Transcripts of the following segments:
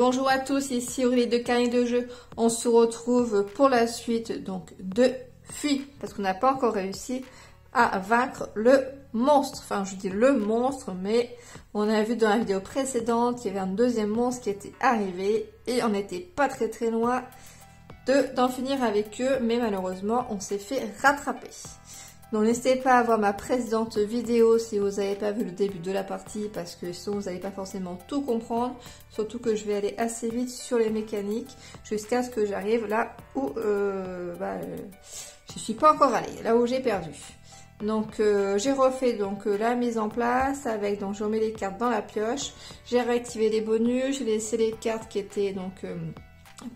bonjour à tous, ici Aurélie de Carnet de Jeu. On se retrouve pour la suite donc de Fuit, parce qu'on n'a pas encore réussi à vaincre le monstre. Enfin, je dis le monstre, mais on a vu dans la vidéo précédente qu'il y avait un deuxième monstre qui était arrivé et on n'était pas très très loin d'en finir avec eux, mais malheureusement, on s'est fait rattraper. Donc n'hésitez pas à voir ma précédente vidéo si vous n'avez pas vu le début de la partie parce que sinon vous n'allez pas forcément tout comprendre. Surtout que je vais aller assez vite sur les mécaniques jusqu'à ce que j'arrive là où euh, bah, euh, je suis pas encore allée, là où j'ai perdu. Donc euh, j'ai refait donc euh, la mise en place avec donc je remets les cartes dans la pioche. J'ai réactivé les bonus, j'ai laissé les cartes qui étaient donc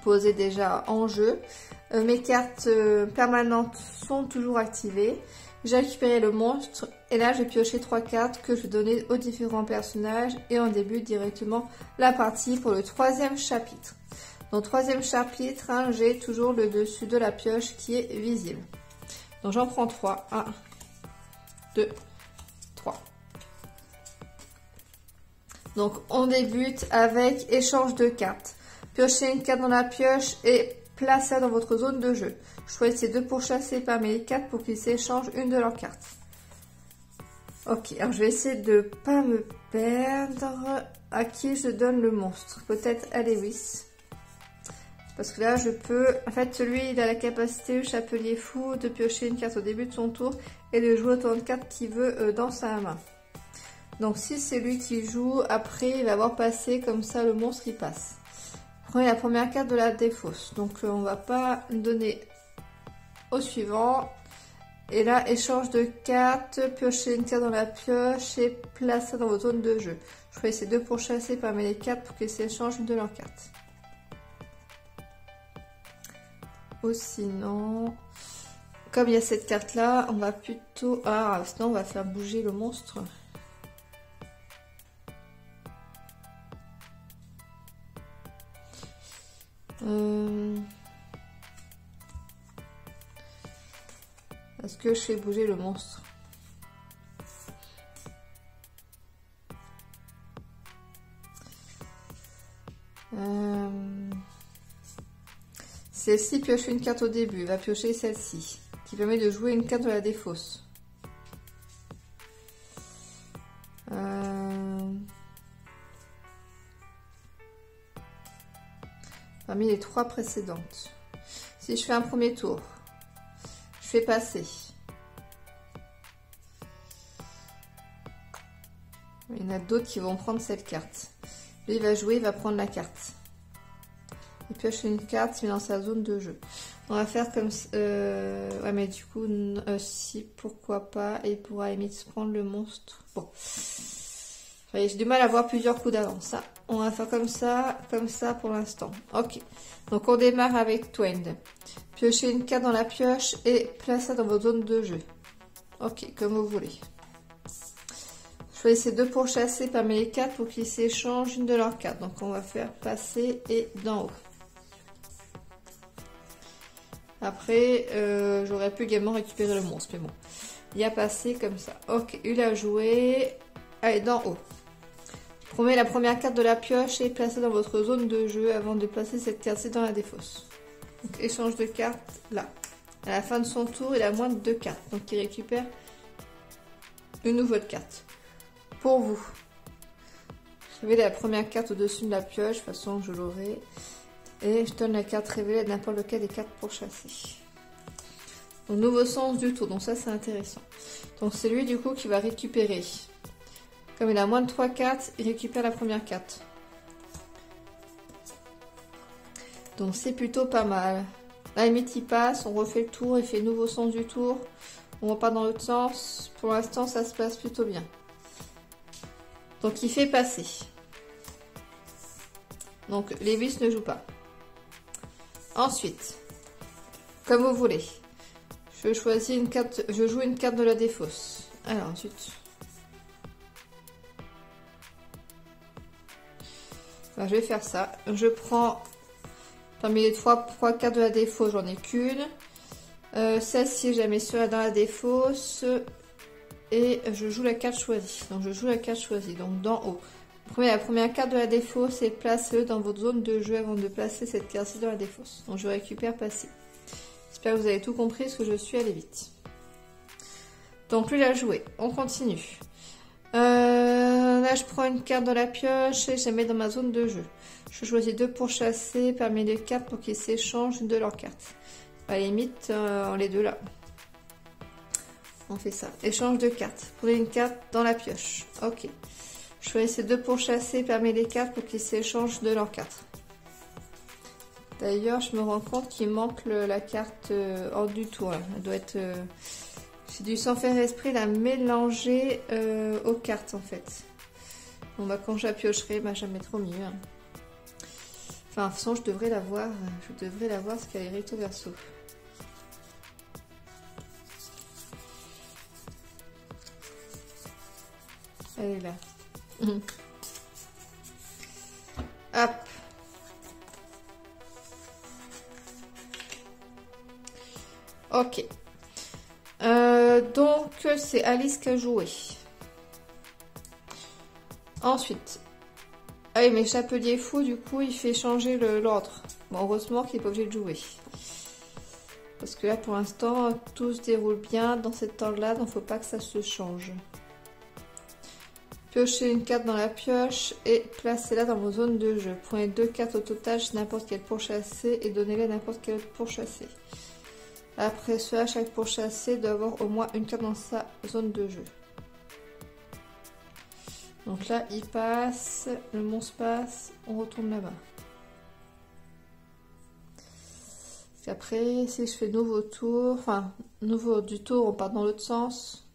posées déjà en jeu. mes cartes permanentes sont toujours activées. J'ai récupéré le monstre et là j'ai pioché trois cartes que je donner aux différents personnages et on débute directement la partie pour le troisième chapitre. Dans le troisième chapitre, hein, j'ai toujours le dessus de la pioche qui est visible. Donc j'en prends trois. 1, 2, 3. Donc on débute avec échange de cartes. Piochez une carte dans la pioche et placez dans votre zone de jeu. Choisissez deux pourchassés parmi les quatre pour qu'ils s'échangent une de leurs cartes. Ok, alors je vais essayer de pas me perdre. À qui je donne le monstre? Peut-être à Lewis. Parce que là, je peux... En fait, celui, il a la capacité, le chapelier fou, de piocher une carte au début de son tour et de jouer autant de cartes qu'il veut euh, dans sa main. Donc, si c'est lui qui joue, après, il va avoir passé, comme ça, le monstre, il passe. Prenez la première carte de la défausse. Donc, euh, on va pas donner suivant. Et là, échange de cartes, piocher une carte dans la pioche et placer dans votre zone de jeu. Je ferai ces deux pour chasser parmi les cartes pour qu'ils s'échangent une de leurs cartes. Ou sinon, comme il y a cette carte là, on va plutôt... Ah, sinon on va faire bouger le monstre. Euh... Est-ce que je fais bouger le monstre? Euh... Celle-ci pioche une carte au début, va piocher celle-ci, qui permet de jouer une carte de la défausse. Euh, parmi les trois précédentes. Si je fais un premier tour, passer. Il y en a d'autres qui vont prendre cette carte. Lui, il va jouer, il va prendre la carte. Il pioche une carte, met dans sa zone de jeu. On va faire comme... Euh, ouais, mais du coup, euh, si, pourquoi pas. Et il pourra limite prendre le monstre. Bon. J'ai du mal à voir plusieurs coups d'avance. Hein. On va faire comme ça, comme ça pour l'instant. Ok. Donc on démarre avec Twend. Piochez une carte dans la pioche et placez dans votre zone de jeu. Ok, comme vous voulez. Choisissez deux pour chasser parmi les quatre pour qu'ils s'échangent une de leurs cartes. Donc on va faire passer et d'en haut. Après, euh, j'aurais pu également récupérer le monstre, mais bon. Il a passé comme ça. Ok, il a joué. Allez, d'en haut. Prenez la première carte de la pioche et placez dans votre zone de jeu avant de placer cette carte dans la défausse. Donc, échange de cartes là. À la fin de son tour, il a moins de deux cartes. Donc il récupère une nouvelle carte. Pour vous. Je vais la première carte au-dessus de la pioche. De toute façon, je l'aurai. Et je donne la carte révélée à n'importe lequel des cartes pour chasser. Donc nouveau sens du tour. Donc ça, c'est intéressant. Donc c'est lui, du coup, qui va récupérer. Comme il a moins de 3 cartes, il récupère la première carte. Donc c'est plutôt pas mal. La limite il passe, on refait le tour, il fait nouveau sens du tour. On pas dans l'autre sens. Pour l'instant ça se passe plutôt bien. Donc il fait passer. Donc Lévis ne joue pas. Ensuite, comme vous voulez. Je choisis une carte, je joue une carte de la défausse. Alors ensuite. Je vais faire ça. Je prends Parmi les trois, trois cartes de la défausse, j'en ai qu'une. Euh, Celle-ci, je la mets sur, dans la défausse. Et je joue la carte choisie. Donc je joue la carte choisie. Donc d'en haut. La première carte de la défausse et placez-le dans votre zone de jeu avant de placer cette carte-ci dans la défausse. Donc je récupère passé. J'espère que vous avez tout compris, ce que je suis allé vite. Donc lui, il a joué. On continue. Euh, là, je prends une carte dans la pioche et je la mets dans ma zone de jeu. Je choisis deux pour chasser parmi les cartes pour qu'ils s'échangent de leurs cartes. À la limite, euh, les deux là. On fait ça. Échange de cartes. Prenez une carte dans la pioche. Ok. Choisissez deux pour chasser parmi les cartes pour qu'ils s'échangent de leurs cartes. D'ailleurs, je me rends compte qu'il manque la carte euh, hors du tour. Elle doit être... J'ai dû sans faire esprit la mélanger euh, aux cartes en fait. Bon bah quand je la piocherai, bah jamais trop mieux. Hein. Enfin, de toute façon, je devrais la voir. Je devrais la voir parce qu'elle est recto verso. Elle est là. Mhm. Hop. Ok. Euh, donc, c'est Alice qui a joué. Ensuite. Ah mais Chapelier Fou, du coup, il fait changer l'ordre. Bon, heureusement qu'il n'est pas obligé de jouer. Parce que là, pour l'instant, tout se déroule bien dans cette temps-là, donc faut pas que ça se change. Piochez une carte dans la pioche et placez-la dans vos zones de jeu. Prenez deux cartes au total n'importe quelle pourchassée et donnez-les à n'importe quelle autre pourchassée. Après cela, chaque pourchassé doit avoir au moins une carte dans sa zone de jeu. Donc là, il passe, le monstre passe, on retourne là-bas. Après, si je fais nouveau tour, enfin, nouveau du tour, on part dans l'autre sens.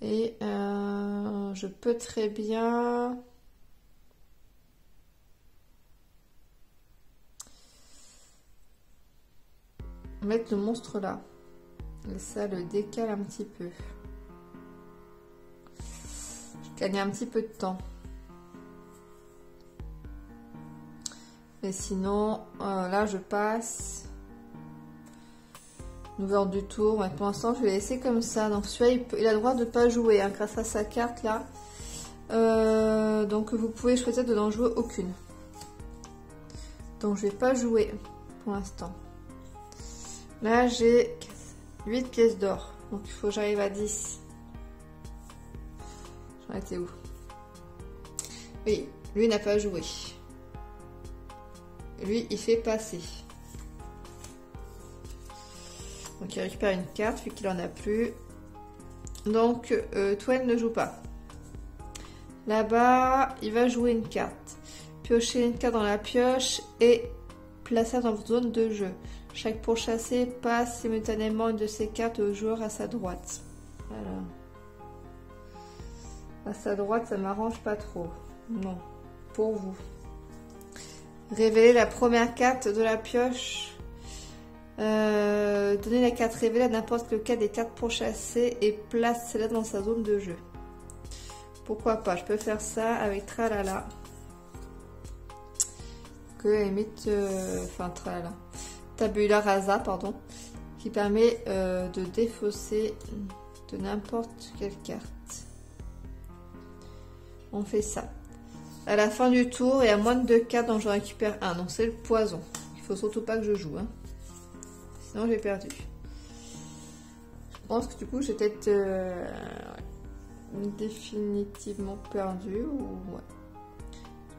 Et euh, je peux très bien mettre le monstre là. Et ça le décale un petit peu. Je gagne un petit peu de temps. Et sinon, euh, là je passe. Nouveau du tour. pour l'instant, je vais laisser comme ça. Donc celui-là, il, a le droit de ne pas jouer hein, grâce à sa carte là. Euh, donc vous pouvez choisir de n'en jouer aucune. Donc je vais pas jouer pour l'instant. Là, j'ai 8 pièces d'or. Donc, il faut que j'arrive à 10. J'en étais où? Oui, lui n'a pas joué. Lui, il fait passer. Donc, il récupère une carte vu qu'il en a plus. Donc, euh, ne joue pas. Là-bas, il va jouer une carte. Piocher une carte dans la pioche et placer dans votre zone de jeu. Chaque pourchassé passe simultanément une de ses cartes au joueur à sa droite. À sa droite, ça m'arrange pas trop. Non, pour vous. Révéler la première carte de la pioche. Euh, donner la carte révélée à n'importe quel des cartes pourchassées et place celle-là dans sa zone de jeu. Pourquoi pas? Je peux faire ça avec Tralala. Que limite... Euh, enfin, Tralala tabula rasa, pardon, qui permet euh, de défausser de n'importe quelle carte. On fait ça. À la fin du tour, et à moins de 2 cartes dont je récupère un. Donc c'est le poison. Il faut surtout pas que je joue. Hein. Sinon j'ai perdu. Je pense que du coup j'ai peut-être euh, définitivement perdu.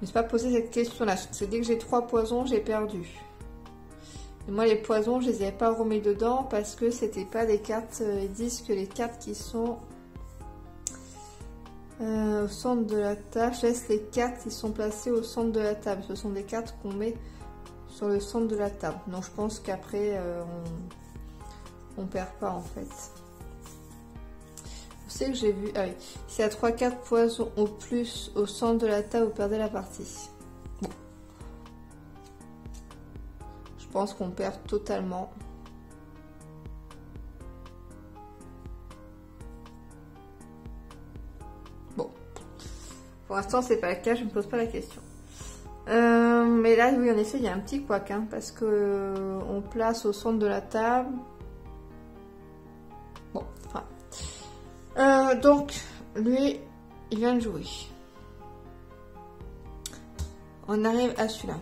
Me suis pas posé cette question-là. C'est dès que j'ai trois poisons, j'ai perdu moi, les poisons, je les ai pas remis dedans parce que c'était pas des cartes. Euh, ils disent que les cartes qui sont euh, au centre de la table, je laisse les cartes qui sont placées au centre de la table. Ce sont des cartes qu'on met sur le centre de la table. Donc, je pense qu'après, euh, on, on perd pas en fait. Savez que j'ai vu. Ah oui. S'il y a 3 cartes poisons au plus au centre de la table, vous perdez la partie. pense qu'on perd totalement. Bon. Pour l'instant, c'est pas le cas, je me pose pas la question. Euh, mais là, oui, en effet, il y a un petit couac, hein, parce que euh, on place au centre de la table. Euh, donc, lui, il vient de jouer. On arrive à celui-là.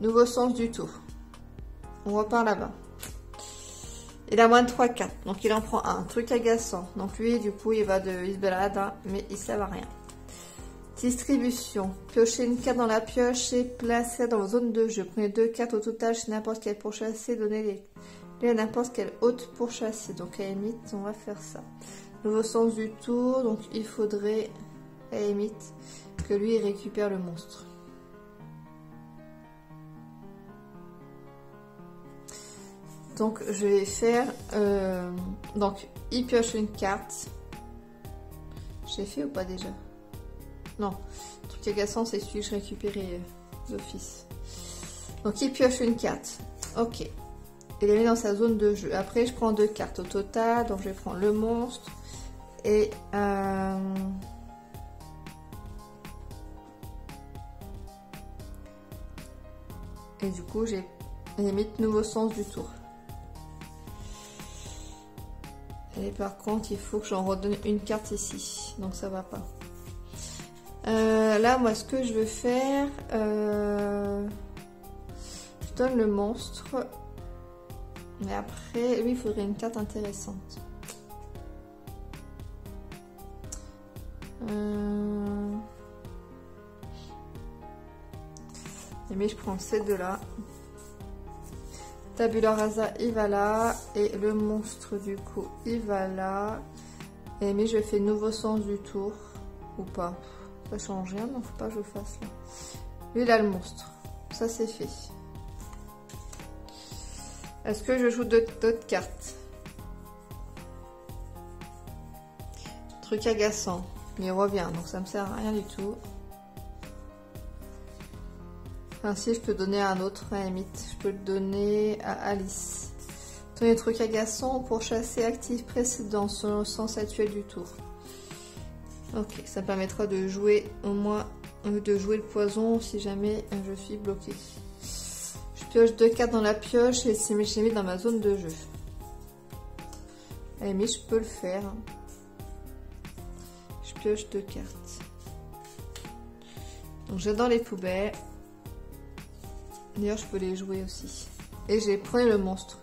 Nouveau sens du tour. On repart là-bas. Il a moins de 3 4 donc il en prend un. Truc agaçant. Donc lui, du coup, il va de... Il se balade, mais il ne sert à rien. Distribution. Piochez une carte dans la pioche et placez dans vos zones de jeu. Prenez deux cartes au total chez n'importe quelle pourchassée. Donnez-les à n'importe quelle hôte pourchassée. Donc à on va faire ça. Nouveau sens du tour. Donc il faudrait, à que lui récupère le monstre. Donc je vais faire... Euh, donc il pioche une carte. J'ai fait ou pas déjà? Non. Le truc agaçant c'est celui que je récupérais euh, d'office. Donc il pioche une carte. Ok. Il est mis dans sa zone de jeu. Après je prends deux cartes au total. Donc je vais prendre le monstre. Et... Euh, et du coup j'ai limite nouveau sens du tour. Et par contre, il faut que j'en redonne une carte ici. Donc ça va pas. Euh, là, moi, ce que je veux faire... Euh, je donne le monstre. Mais après, lui, il faudrait une carte intéressante. Euh... Mais je prends ces deux-là. Tabula rasa, il va là. Et le monstre, du coup, il va là. Et mais je fais nouveau sens du tour. Ou pas. Ça change rien, non, faut pas que je fasse là. Lui, a le monstre. Ça, c'est fait. Est-ce que je joue d'autres cartes Truc agaçant. Mais il revient, donc ça me sert à rien du tout. Ainsi, je peux donner à un autre, à limite. Je peux le donner à Alice. Donner des trucs agaçants pour chasser actif précédent selon le sens actuel du tour. Ok, ça permettra de jouer au moins de jouer le poison si jamais je suis bloqué. Pioche deux cartes dans la pioche et c'est mes mis dans ma zone de jeu. À mais je peux le faire. Je pioche deux cartes. Donc j'adore les poubelles. D'ailleurs, je peux les jouer aussi. Et j'ai pris le monstre.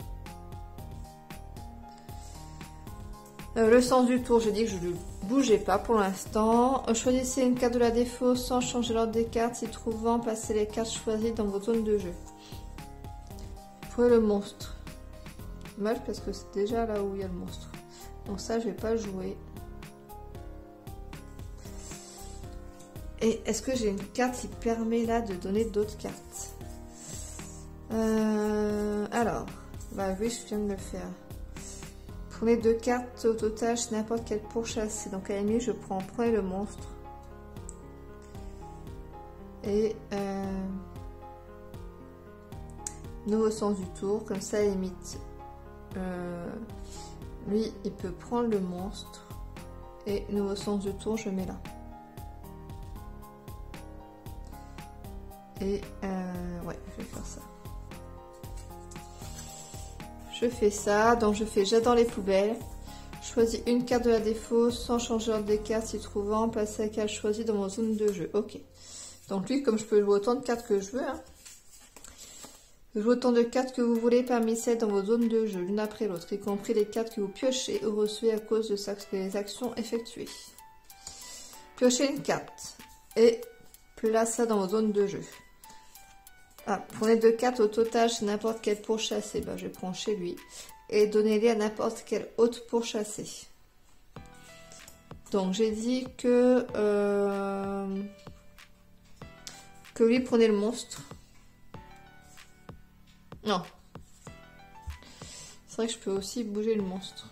Euh, le sens du tour, j'ai dit que je ne bougeais pas pour l'instant. Choisissez une carte de la défaut sans changer l'ordre des cartes. Si trouvant, passez les cartes choisies dans vos zones de jeu. Prenez le monstre. Dommage parce que c'est déjà là où il y a le monstre. Donc ça, je vais pas jouer. Et est-ce que j'ai une carte qui permet là de donner d'autres cartes? Euh, alors, bah oui, je viens de le faire. Prenez deux cartes au total n'importe quelle pourchasse. Donc à la je prends premier le monstre. Et euh, nouveau sens du tour, comme ça à limite. Euh, lui, il peut prendre le monstre. Et nouveau sens du tour, je mets là. Et ouais, je vais faire ça. Je fais ça, donc je fais j'adore les poubelles. Choisis une carte de la défaut sans changer des cartes si trouvant, passer la carte choisie dans mon zone de jeu. Ok. Donc lui, comme je peux jouer autant de cartes que je veux, hein, jouez autant de cartes que vous voulez parmi celles dans vos zones de jeu, l'une après l'autre, y compris les cartes que vous piochez ou recevez à cause de les actions effectuées. Piochez une carte et place ça dans vos zones de jeu. Ah, prenez deux cartes au total chez n'importe quel pourchassé. Ben, je prends chez lui. Et donnez-les à n'importe quel autre pourchassé. Donc j'ai dit que... Euh, que lui prenait le monstre. Non. C'est vrai que je peux aussi bouger le monstre.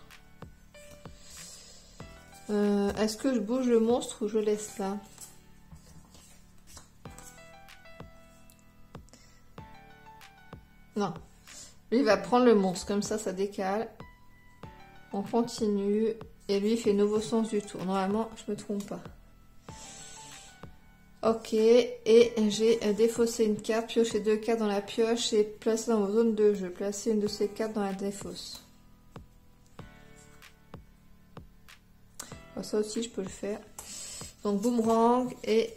Euh, est-ce que je bouge le monstre ou je laisse là? Non. Lui, va prendre le monstre. Comme ça, ça décale. On continue. Et lui, il fait nouveau sens du tour. Normalement, je me trompe pas. Ok. Et j'ai défaussé une carte, pioché deux cartes dans la pioche et placé dans vos zones de jeu. Placez une de ces cartes dans la défausse. ça aussi, je peux le faire. Donc, boomerang et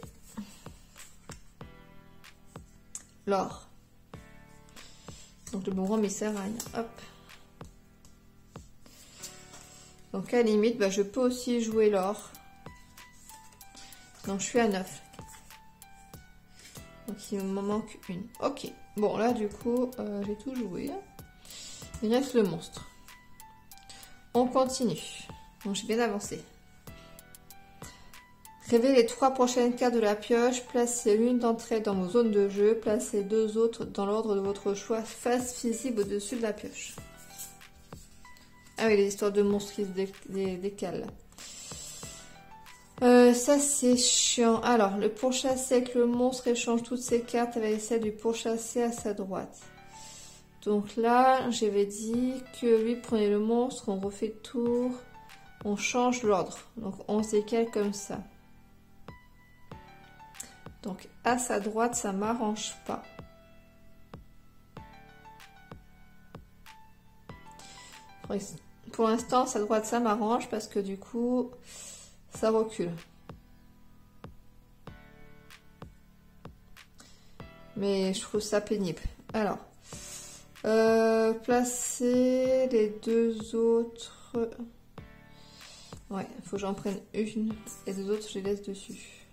l'or. Donc, le boomerang, il sert à rien. Hop. Donc, à la limite, bah, je peux aussi jouer l'or. Donc, je suis à 9. Donc, il me manque une. Ok. Bon, là, du coup, euh, j'ai tout joué. Il reste le monstre. On continue. Donc, j'ai bien avancé. Révélez les trois prochaines cartes de la pioche, placez l'une d'entre elles dans vos zones de jeu, placez deux autres dans l'ordre de votre choix, face visible au-dessus de la pioche. Ah oui, les histoires de monstres qui se décalent. Euh, ça c'est chiant. Alors, le pourchassé avec le monstre échange toutes ses cartes avec celle du pourchassé à sa droite. Donc là, j'avais dit que lui prenait le monstre, on refait tour, on change l'ordre. Donc on se décale comme ça. Donc à sa droite, ça m'arrange pas. Pour l'instant, sa droite, ça m'arrange parce que du coup, ça recule. Mais je trouve ça pénible. Alors, euh, placer les deux autres. Ouais, il faut que j'en prenne une et les autres, je les laisse dessus.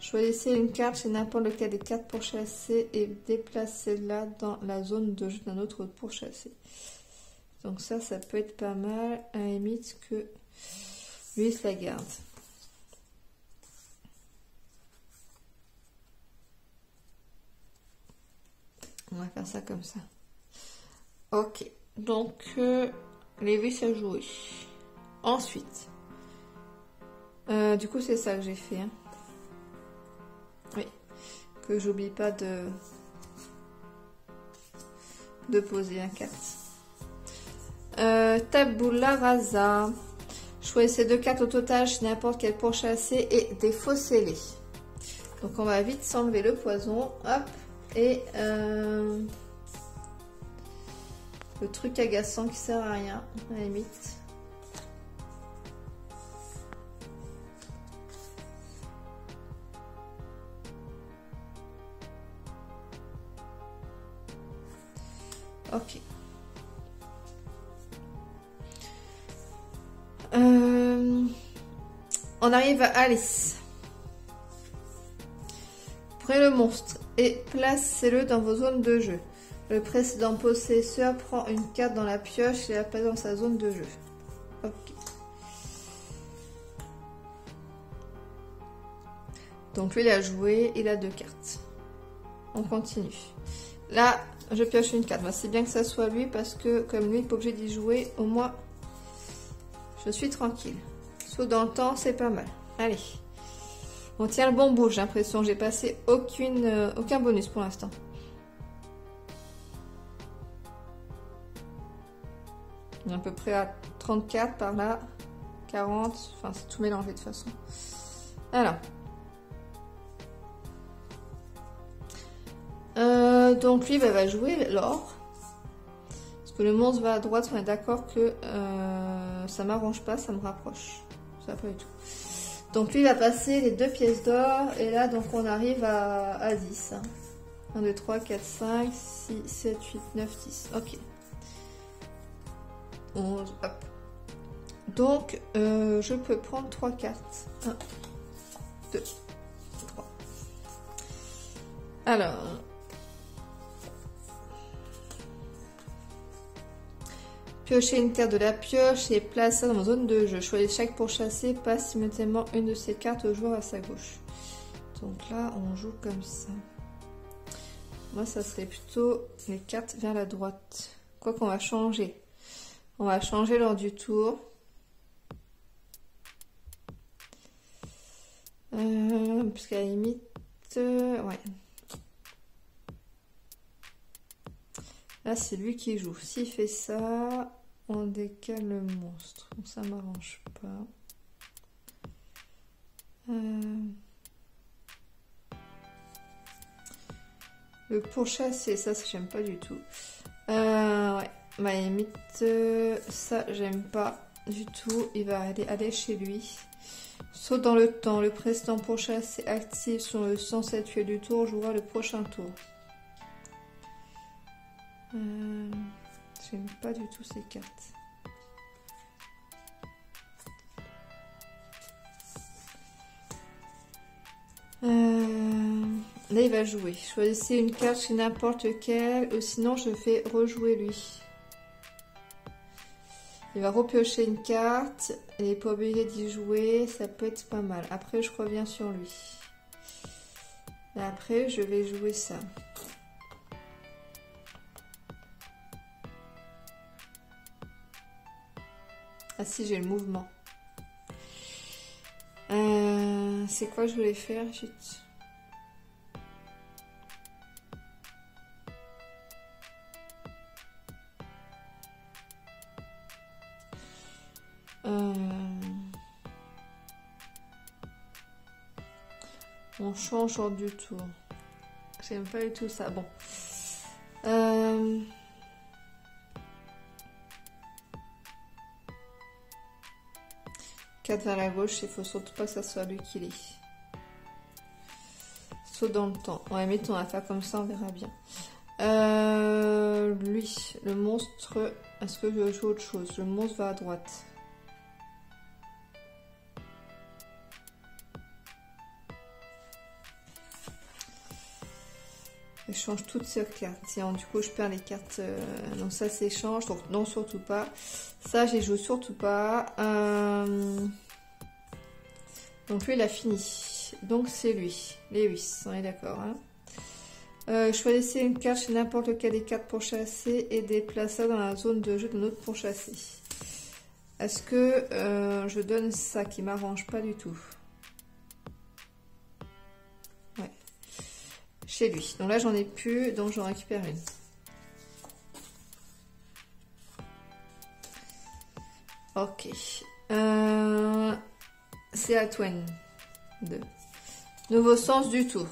Choisissez une carte chez n'importe lequel des cartes pour chasser et déplacez-la dans la zone de jeu d'un autre pour chasser. Donc ça, ça peut être pas mal. À la limite que lui se la garde. On va faire ça comme ça. Ok. Donc, euh, les vis à jouer. Ensuite. Euh, du coup, c'est ça que j'ai fait. Hein que j'oublie pas de de poser un carte. Euh, tabula rasa. Choisissez deux cartes au total n'importe quel pourchassé et défaussez-les. Donc on va vite s'enlever le poison. Hop. Et euh, le truc agaçant qui sert à rien, à la limite. Ok. On arrive à Alice. Prenez le monstre et placez-le dans vos zones de jeu. Le précédent possesseur prend une carte dans la pioche et la place dans sa zone de jeu. Ok. Donc lui, il a joué, il a deux cartes. On continue. Là, je pioche une carte. c'est bien que ça soit lui parce que comme lui n'est pas obligé d'y jouer, au moins je suis tranquille. Saut dans le temps, c'est pas mal. Allez. On tient le bon bout, j'ai l'impression. J'ai passé aucune, euh, aucun bonus pour l'instant. À peu près à 34 par là. 40. Enfin, c'est tout mélangé de toute façon. Alors. Euh, donc lui bah, va jouer l'or. Parce que le monstre va à droite, on est d'accord que euh, ça m'arrange pas, ça me rapproche. Ça pas du tout. Donc lui va passer les deux pièces d'or. Et là, donc on arrive à, 10. 1, 2, 3, 4, 5, 6, 7, 8, 9, 10. Ok. 11, hop. Donc, euh, je peux prendre 3 cartes. 1, 2, 3. Alors, Piochez une carte de la pioche et placez dans zone de jeu. Choisissez chaque pourchassé, passe simultanément une de ces cartes au joueur à sa gauche. Donc là, on joue comme ça. Moi, ça serait plutôt les cartes vers la droite. Quoi qu'on va changer. On va changer lors du tour. Euh, Puisqu'à la limite, euh, ouais. Là, c'est lui qui joue. S'il fait ça, on décale le monstre. ça m'arrange pas. Euh... Le pourchasser, ça, ça j'aime pas du tout. Euh, ouais, ma limite, ça, j'aime pas. du tout. Il va aller, aller chez lui. Saut dans le temps. Le précédent pourchassé actif sur le sens actuel du tour jouera le prochain tour. Euh, J'aime pas du tout ces cartes. Euh, là, il va jouer. Choisissez une carte chez n'importe lequel, ou sinon je fais rejouer lui. Il va repiocher une carte, il n'est pas obligé d'y jouer, ça peut être pas mal. Après, je reviens sur lui. Après, je vais jouer ça. Ah si, j'ai le mouvement. Euh, c'est quoi je voulais faire euh, On change hors du tour. J'aime pas du tout ça. Bon. Euh... 4 vers la gauche, il faut surtout pas que ça soit lui qui l'est. Saut dans le temps. Ouais, mettons, on va faire comme ça, on verra bien. Euh, lui, le monstre, est-ce que je joue autre chose? Le monstre va à droite. Change toutes ces cartes. Du coup, je perds les cartes. Euh, donc ça s'échange. Donc non, surtout pas. Ça, je joue surtout pas. Euh, donc lui, il a fini. Donc c'est lui. Lewis, on est d'accord. Hein euh, choisissez une carte chez n'importe lequel des cartes pour chasser et déplacez dans la zone de jeu de notre pour chasser. Est-ce que je donne ça qui m'arrange pas du tout? Lui. Donc là, j'en ai plus, donc j'en récupère une. Ok. Euh, c'est à Twain. Deux. Nouveau sens du tour.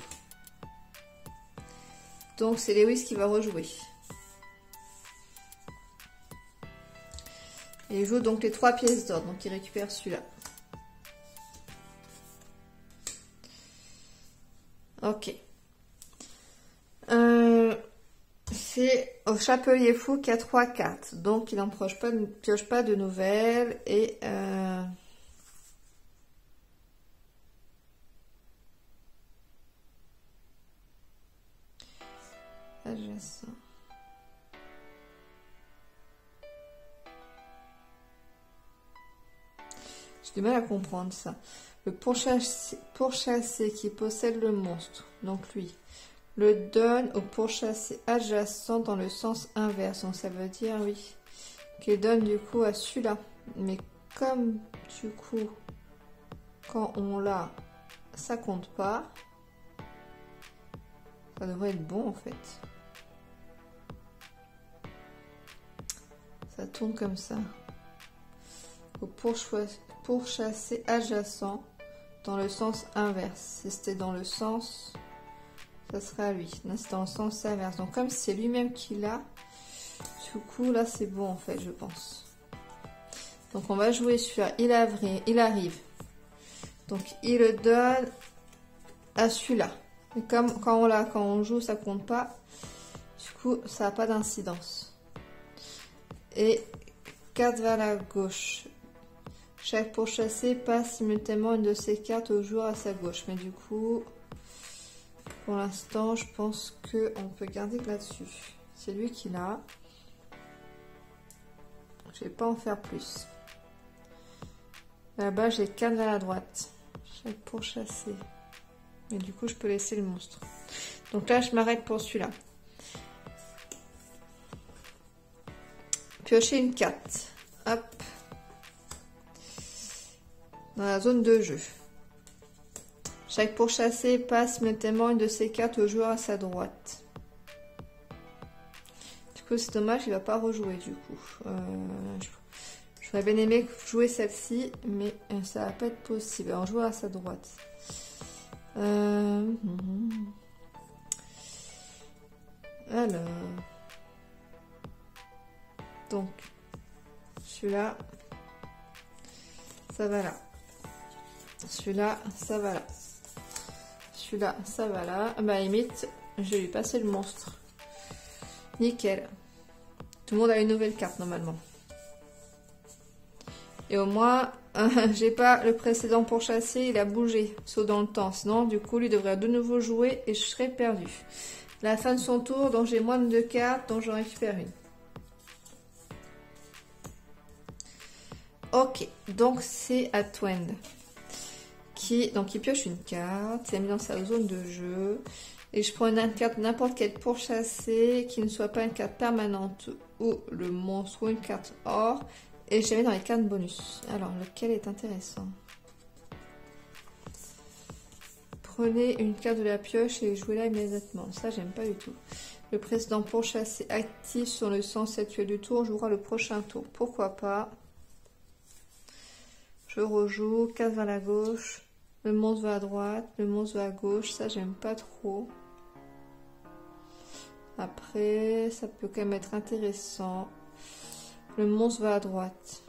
Donc c'est Lewis qui va rejouer. Et il joue donc les trois pièces d'or. Donc il récupère celui-là. Ok. Au Chapelier Fou qui a 3 cartes. Donc, il n'en pioche pas, pioche pas de nouvelles. Et... Euh... J'ai du mal à comprendre ça. Le pourchassé qui possède le monstre, donc lui, le donne au pourchassé adjacent dans le sens inverse. Donc ça veut dire, oui, qu'il donne du coup à celui-là. Mais comme du coup, quand on l'a, ça compte pas. Ça devrait être bon en fait. Ça tourne comme ça. Au pourchassé adjacent dans le sens inverse. C'était dans le sens ça sera lui. Là, dans le sens inverse. Donc, comme c'est lui-même qui l'a, du coup, là, c'est bon, en fait, je pense. Donc, on va jouer sur il, arrive, il arrive. Donc, il le donne à celui-là. Et comme quand on l'a, quand on joue, ça compte pas. Du coup, ça n'a pas d'incidence. Et 4 vers la gauche. Chaque pourchassé passe simultanément une de ses cartes au joueur à sa gauche. Mais du coup, pour l'instant, je pense qu'on peut garder là-dessus. C'est lui qui l'a. Je vais pas en faire plus. Là-bas, j'ai 4 à la droite. Pour chasser. Et du coup, je peux laisser le monstre. Donc là, je m'arrête pour celui-là. Piocher une carte. Hop. Dans la zone de jeu. Chaque pourchassé passe maintenant une de ses cartes au joueur à sa droite. Du coup, c'est dommage, il va pas rejouer du coup. Euh, J'aurais bien aimé jouer celle-ci, mais euh, ça va pas être possible. Alors, joueur à sa droite. Euh, mhm. Alors. Donc, celui-là, ça va là. Celui-là, ça va là. Celui-là, ça va là. Bah, limite, je vais lui passer le monstre. Nickel. Tout le monde a une nouvelle carte, normalement. Et au moins, j'ai pas le précédent pour chasser, il a bougé, saut dans le temps. Sinon, du coup, lui devrait de nouveau jouer et je serai perdu. La fin de son tour, donc j'ai moins de deux cartes, donc j'en récupère une. Ok, donc c'est à Twend. Qui, donc il pioche une carte, a mis dans sa zone de jeu. Et je prends une carte n'importe quelle pour chasser, qui ne soit pas une carte permanente ou le monstre ou une carte or. Et je mets dans les cartes bonus. Alors, lequel est intéressant? Prenez une carte de la pioche et jouez-la immédiatement. Ça, j'aime pas du tout. Le précédent pour chasser actif sur le sens actuel du tour jouera le prochain tour. Pourquoi pas? Je rejoue, 4 vers la gauche, le monstre va à droite, le monstre va à gauche, ça j'aime pas trop. Après, ça peut quand même être intéressant. Le monstre va à droite.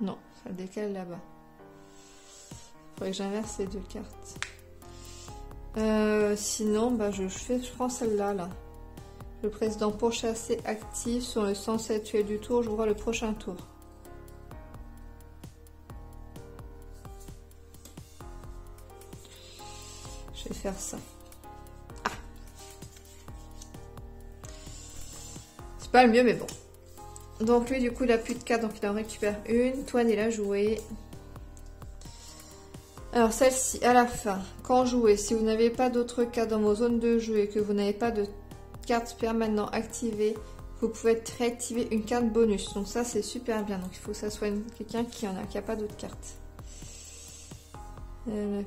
Non, ça décale là-bas. Faudrait que j'inverse les deux cartes. Euh, sinon, bah, je, fais, je prends celle-là. Là. Le président pour chasser actif sur le sens actuel du tour. Je vois le prochain tour. Ça. Ah. C'est pas le mieux, mais bon. Donc lui, du coup, il a plus de cartes, donc il en récupère une. Toine, il a joué. Alors celle-ci, à la fin, quand jouez, si vous n'avez pas d'autres cartes dans vos zones de jeu et que vous n'avez pas de carte permanente activée, vous pouvez réactiver une carte bonus. Donc ça, c'est super bien. Donc il faut que ça soit quelqu'un qui en a, qui a pas d'autres cartes. Euh,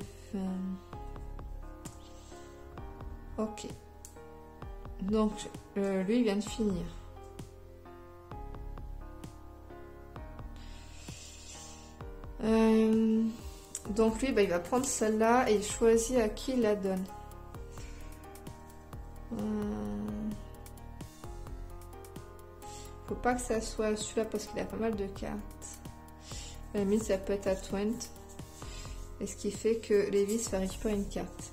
Ok. Donc, euh, lui, il vient de finir. Euh, donc lui, bah, il va prendre celle-là et il choisit à qui il la donne. Euh, faut pas que ça soit celui-là parce qu'il a pas mal de cartes. La mise, ça peut être à Twent. Et ce qui fait que Lévis va récupérer une carte.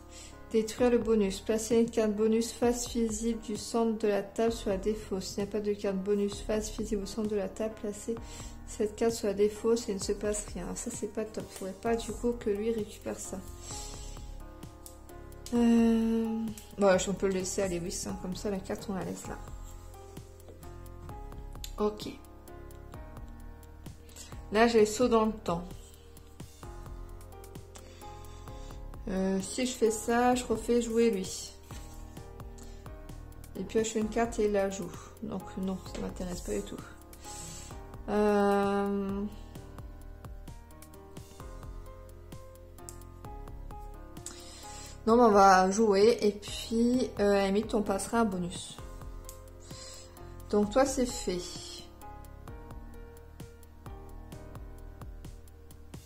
Détruire le bonus. Placer une carte bonus face visible du centre de la table sur la défausse. S'il n'y a pas de carte bonus face visible au centre de la table, placez cette carte sur la défausse et il ne se passe rien. Ça, c'est pas top. Il faudrait pas du coup que lui récupère ça. Euh... Bon, on peut le laisser Lewis. Hein. Comme ça, la carte, on la laisse là. Ok. Là, j'ai saut dans le temps. Euh, si je fais ça, je refais jouer lui. Il pioche une carte et il la joue. Donc non, ça m'intéresse pas du tout. Euh, non, on va jouer et puis euh, à limite on passera un bonus. Donc toi c'est fait.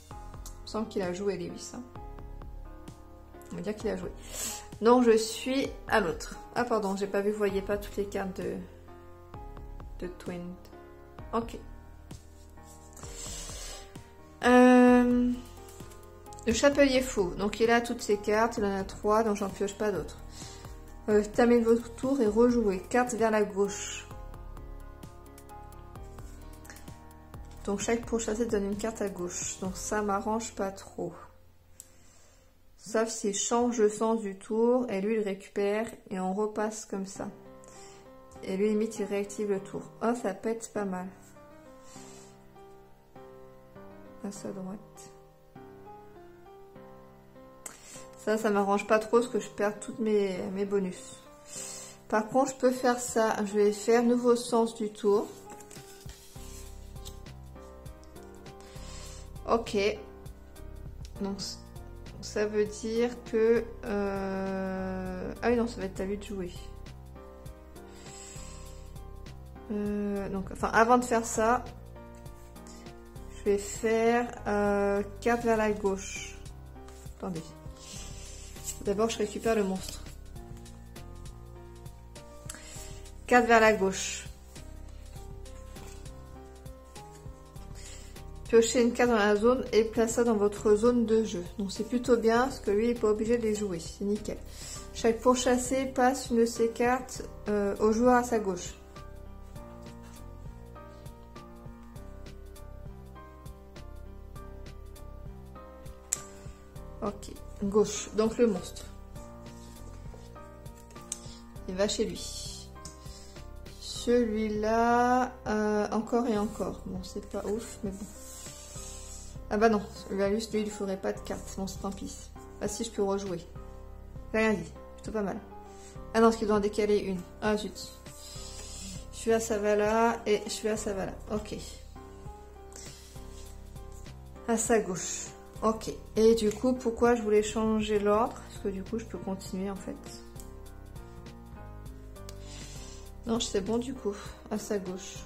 Il me semble qu'il a joué Lewis. Hein. On va dire qu'il a joué. Donc je suis à l'autre. Ah pardon, j'ai pas vu, vous voyez pas toutes les cartes de, de Twin. Ok. Euh, le chapelier faux. Donc il a toutes ses cartes, il en a trois, donc j'en pioche pas d'autres. Euh, votre tour et rejouez. Carte vers la gauche. Donc chaque pourchassé donne une carte à gauche. Donc ça m'arrange pas trop. Sauf s'il change le sens du tour et lui il récupère et on repasse comme ça. Et lui limite il réactive le tour. Oh ça pète pas mal. À sa droite. Ça, ça m'arrange pas trop parce que je perds toutes mes, mes bonus. Par contre, je peux faire ça. Je vais faire nouveau sens du tour. Ok. Donc, ça veut dire que... Euh, ah oui, non, ça va être à lui de jouer. Euh, donc, enfin, avant de faire ça, je vais faire euh, 4 vers la gauche. Attendez. D'abord, je récupère le monstre. 4 vers la gauche. Piochez une carte dans la zone et placez ça dans votre zone de jeu. Donc c'est plutôt bien parce que lui, il n'est pas obligé de les jouer. C'est nickel. Chaque pourchassé passe une de ses cartes euh, au joueur à sa gauche. Ok, gauche. Donc le monstre. Il va chez lui. Celui-là, euh, encore et encore. Bon, c'est pas ouf, mais bon. Ah bah non, lui, lui, il ferait pas de carte. Bon, c'est tant pis. Ah si, je peux rejouer. Rien dit. Plutôt pas mal. Ah non, parce qu'il doit en décaler une. Ah zut. Je suis à Savala et je suis à Savala. Ok. À sa gauche. Ok. Et du coup, pourquoi je voulais changer l'ordre? Parce que du coup, je peux continuer en fait. Non, c'est bon du coup. À sa gauche.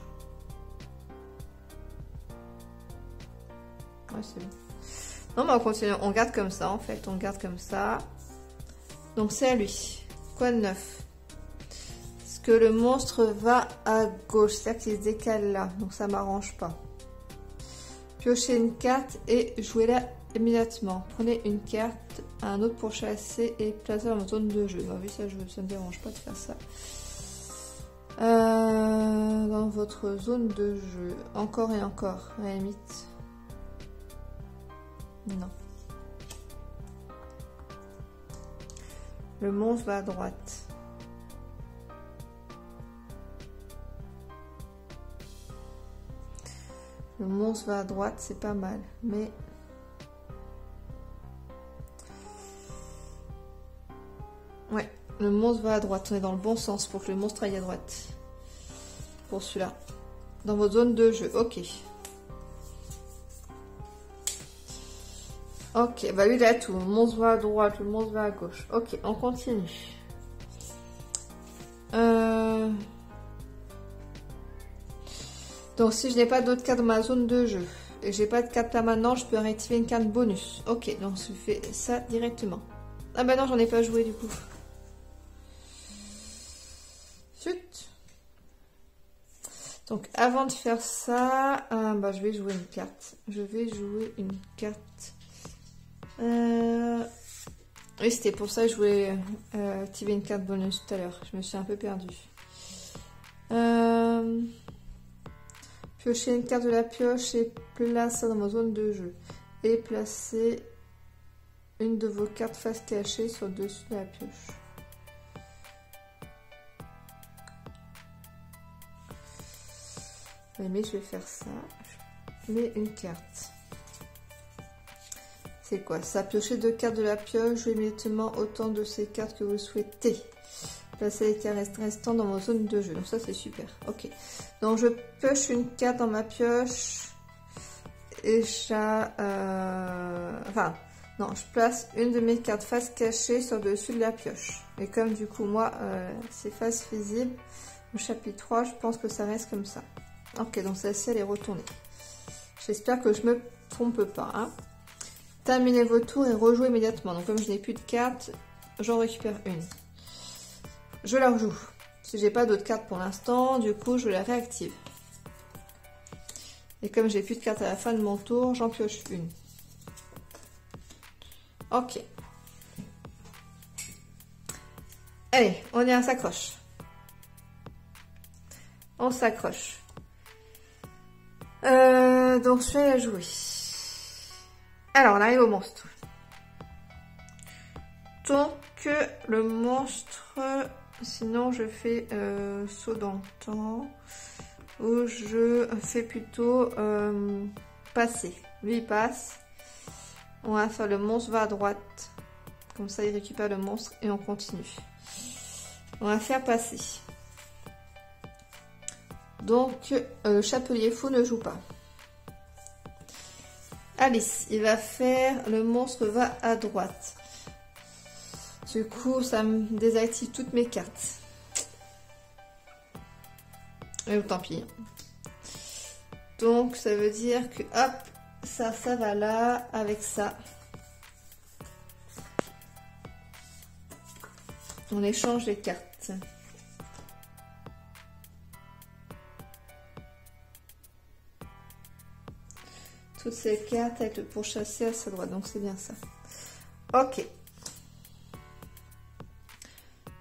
Non, mais on continue. On garde comme ça en fait. On garde comme ça. Donc c'est à lui. Quoi de neuf? Parce que le monstre va à gauche? C'est-à-dire qu'il se décale là. Donc ça m'arrange pas. Piochez une carte et jouez-la immédiatement. Prenez une carte, un autre pour chasser et placez dans votre zone de jeu. Bah oui, ça, je, ça me dérange pas de faire ça. Euh, dans votre zone de jeu. Encore et encore, à la limite. Non. Le monstre va à droite. Le monstre va à droite, c'est pas mal. Mais... Ouais, le monstre va à droite. On est dans le bon sens pour que le monstre aille à droite. Pour celui-là. Dans votre zone de jeu. Ok. Ok, bah lui il a tout. Le monstre va à droite, le monstre va à gauche. Ok, on continue. Euh... Donc si je n'ai pas d'autres cartes dans ma zone de jeu et j'ai pas de carte là maintenant, je peux réactiver une carte bonus. Ok, donc je fais ça directement. Ah bah non, j'en ai pas joué du coup. Chut. Donc avant de faire ça, euh, bah, je vais jouer une carte. Je vais jouer une carte oui, c'était pour ça que je voulais euh, activer une carte bonus tout à l'heure. Je me suis un peu perdue. Euh... Piocher une carte de la pioche et placer dans ma zone de jeu. Et placer une de vos cartes face cachée sur le dessus de la pioche. Mais je vais faire ça. Je mets une carte. C'est quoi Ça piocher deux cartes de la pioche, jouez immédiatement autant de ces cartes que vous souhaitez. Placez les cartes restantes dans vos zones de jeu. Donc ça c'est super. Ok. Donc je pioche une carte dans ma pioche. Et je... Euh, enfin, non, je place une de mes cartes face cachée sur le dessus de la pioche. Et comme du coup moi, euh, c'est face visible, au chapitre 3, je pense que ça reste comme ça. Ok, donc celle-ci elle est retournée. J'espère que je me trompe pas. Hein. Terminez vos tours et rejouez immédiatement. Donc comme je n'ai plus de cartes, j'en récupère une. Je la rejoue. Si j'ai pas d'autres cartes pour l'instant, du coup je la réactive. Et comme j'ai plus de cartes à la fin de mon tour, j'en pioche une. Ok. Allez, on est à s'accroche. On s'accroche. Euh, donc je vais la jouer. Alors, on arrive au monstre. Donc, le monstre, sinon je fais euh, saut dans le ou je fais plutôt euh, passer. Lui, il passe. On va faire le monstre va à droite. Comme ça, il récupère le monstre et on continue. On va faire passer. Donc, euh, le chapelier fou ne joue pas. Alice, il va faire le monstre va à droite. Du coup, ça me désactive toutes mes cartes. Et tant pis. Donc, ça veut dire que, hop, ça, ça va là, avec ça. On échange les cartes. Toutes ces cartes avec le pourchassé à sa droite. Donc c'est bien ça. Ok.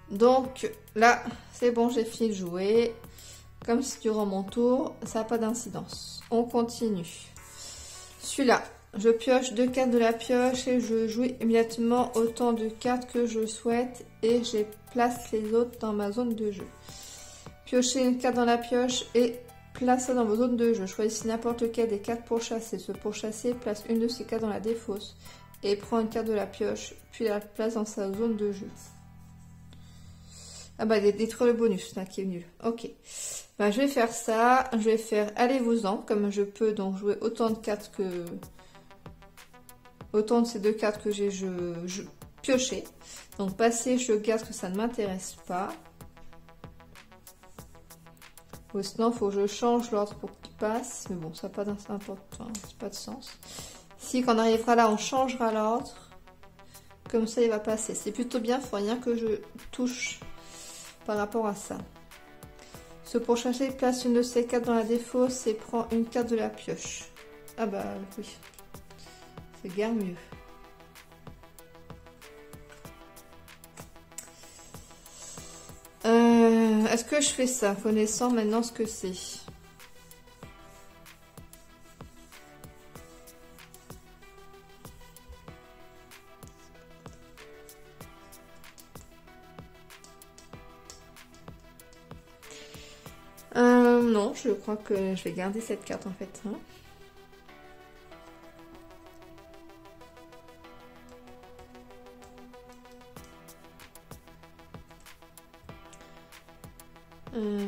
Donc là, c'est bon, j'ai fini de jouer. Comme si durant mon tour, ça n'a pas d'incidence. On continue. Celui-là, je pioche deux cartes de la pioche et je joue immédiatement autant de cartes que je souhaite et je place les autres dans ma zone de jeu. Piochez une carte dans la pioche et place ça dans vos zones de jeu. Choisissez n'importe lequel des cartes pour chasser. Ce pour chasser place une de ces cartes dans la défausse et prend une carte de la pioche puis la place dans sa zone de jeu. Ah bah détruire le bonus là qui est nul. Ok. Bah je vais faire ça. Je vais faire allez-vous-en comme je peux donc jouer autant de cartes que autant de ces deux cartes que j'ai je, pioché. Donc passer, je garde que ça ne m'intéresse pas. Ou sinon, faut que je change l'ordre pour qu'il passe. Mais bon, ça n'a pas pas de sens. Si quand on arrivera là, on changera l'ordre. Comme ça, il va passer. C'est plutôt bien, il faut rien que je touche par rapport à ça. Ce pour chercher, place une de ces cartes dans la défausse et prend une carte de la pioche. Ah bah oui. C'est guère mieux. Est-ce que je fais ça, connaissant maintenant ce que c'est? Euh, Non, je crois que je vais garder cette carte en fait. Hein. Euh,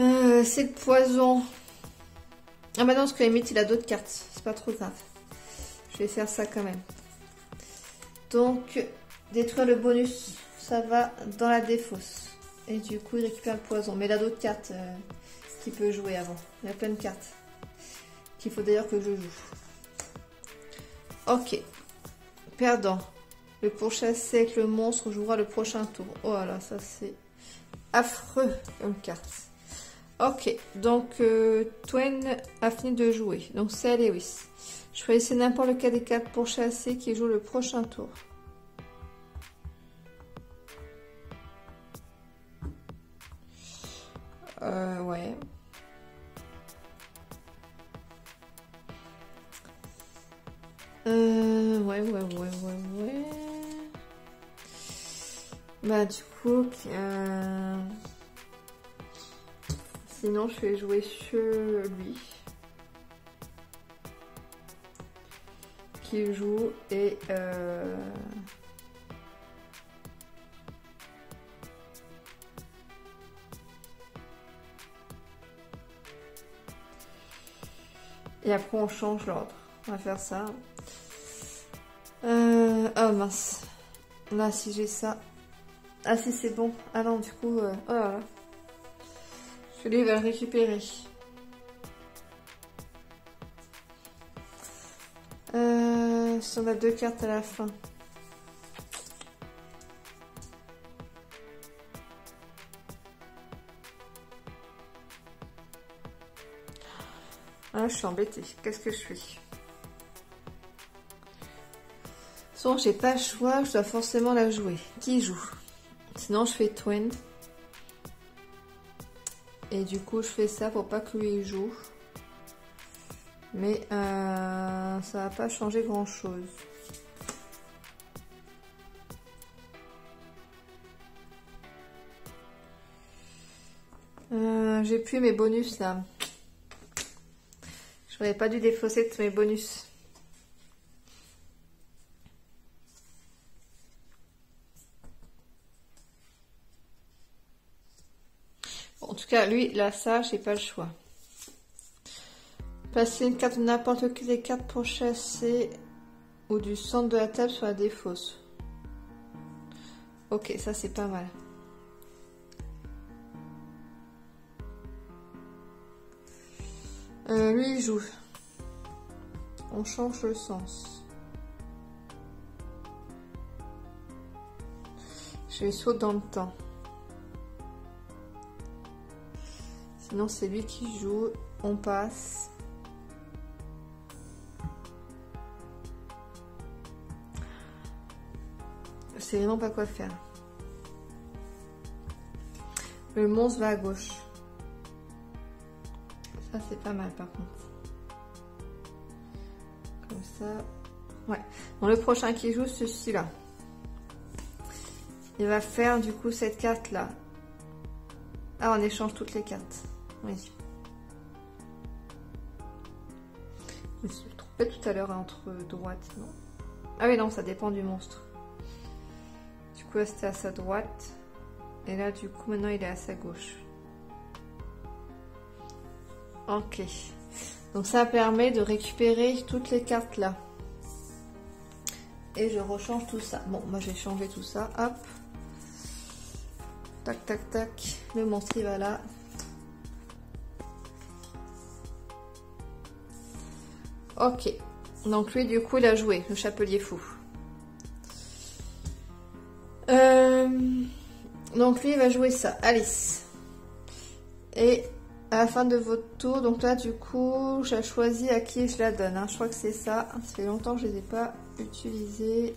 euh, c'est le poison. Ah bah non, parce que limite il a d'autres cartes. C'est pas trop grave. Je vais faire ça quand même. Donc, détruire le bonus, ça va dans la défausse. Et du coup, il récupère le poison. Mais il a d'autres cartes euh, qu'il peut jouer avant. Il y a plein de cartes. Qu'il faut d'ailleurs que je joue. Ok. Perdant. Le pourchassé avec le monstre jouera le prochain tour. Oh là, ça c'est affreux comme carte. Ok, donc euh, Twain a fini de jouer. Donc c'est Lewis. Choisissez n'importe lequel des cartes pourchassés qui joue le prochain tour. Euh, ouais. Euh, ouais, ouais, ouais, ouais, ouais. Bah, du coup, euh... sinon, je vais jouer sur lui. Qui joue et. Euh... Et après, on change l'ordre. On va faire ça. Euh, oh mince. Là, si j'ai ça. Ah si, c'est bon. Ah non, du coup... Euh... Oh là là. Celui va le récupérer. Euh, si on a deux cartes à la fin. Ah, je suis embêtée. Qu'est-ce que je fais? J'ai pas le choix, je dois forcément la jouer. Qui joue? Sinon, je fais twin. Et du coup, je fais ça pour pas que lui joue. Mais euh, ça va pas changer grand chose. Euh, j'ai plus mes bonus là. J'aurais pas dû défausser tous mes bonus. Lui, là, ça, j'ai pas le choix. Placer une carte n'importe quelle des cartes pour chasser ou du centre de la table sur la défausse. Ok, ça c'est pas mal. Euh, lui, il joue. On change le sens. Je saute dans le temps. Sinon, c'est lui qui joue. On passe. C'est vraiment pas quoi faire. Le monstre va à gauche. Ça, c'est pas mal par contre. Comme ça. Ouais. Bon, le prochain qui joue, celui-là. Il va faire du coup cette carte-là. Ah, on échange toutes les cartes. Oui. Je me suis tout à l'heure entre droite, non? Ah oui, non, ça dépend du monstre. Du coup, c'était à sa droite. Et là, du coup, maintenant, il est à sa gauche. Ok. Donc, ça permet de récupérer toutes les cartes là. Et je rechange tout ça. Bon, moi, j'ai changé tout ça. Hop. Tac, tac, tac. Le monstre, il va là. Ok. Donc, lui, du coup, il a joué, le chapelier fou. Euh... Donc lui, il va jouer ça. Alice. Et à la fin de votre tour, donc là, du coup, j'ai choisi à qui je la donne. Hein. Je crois que c'est ça. Ça fait longtemps que je ne les ai pas utilisés.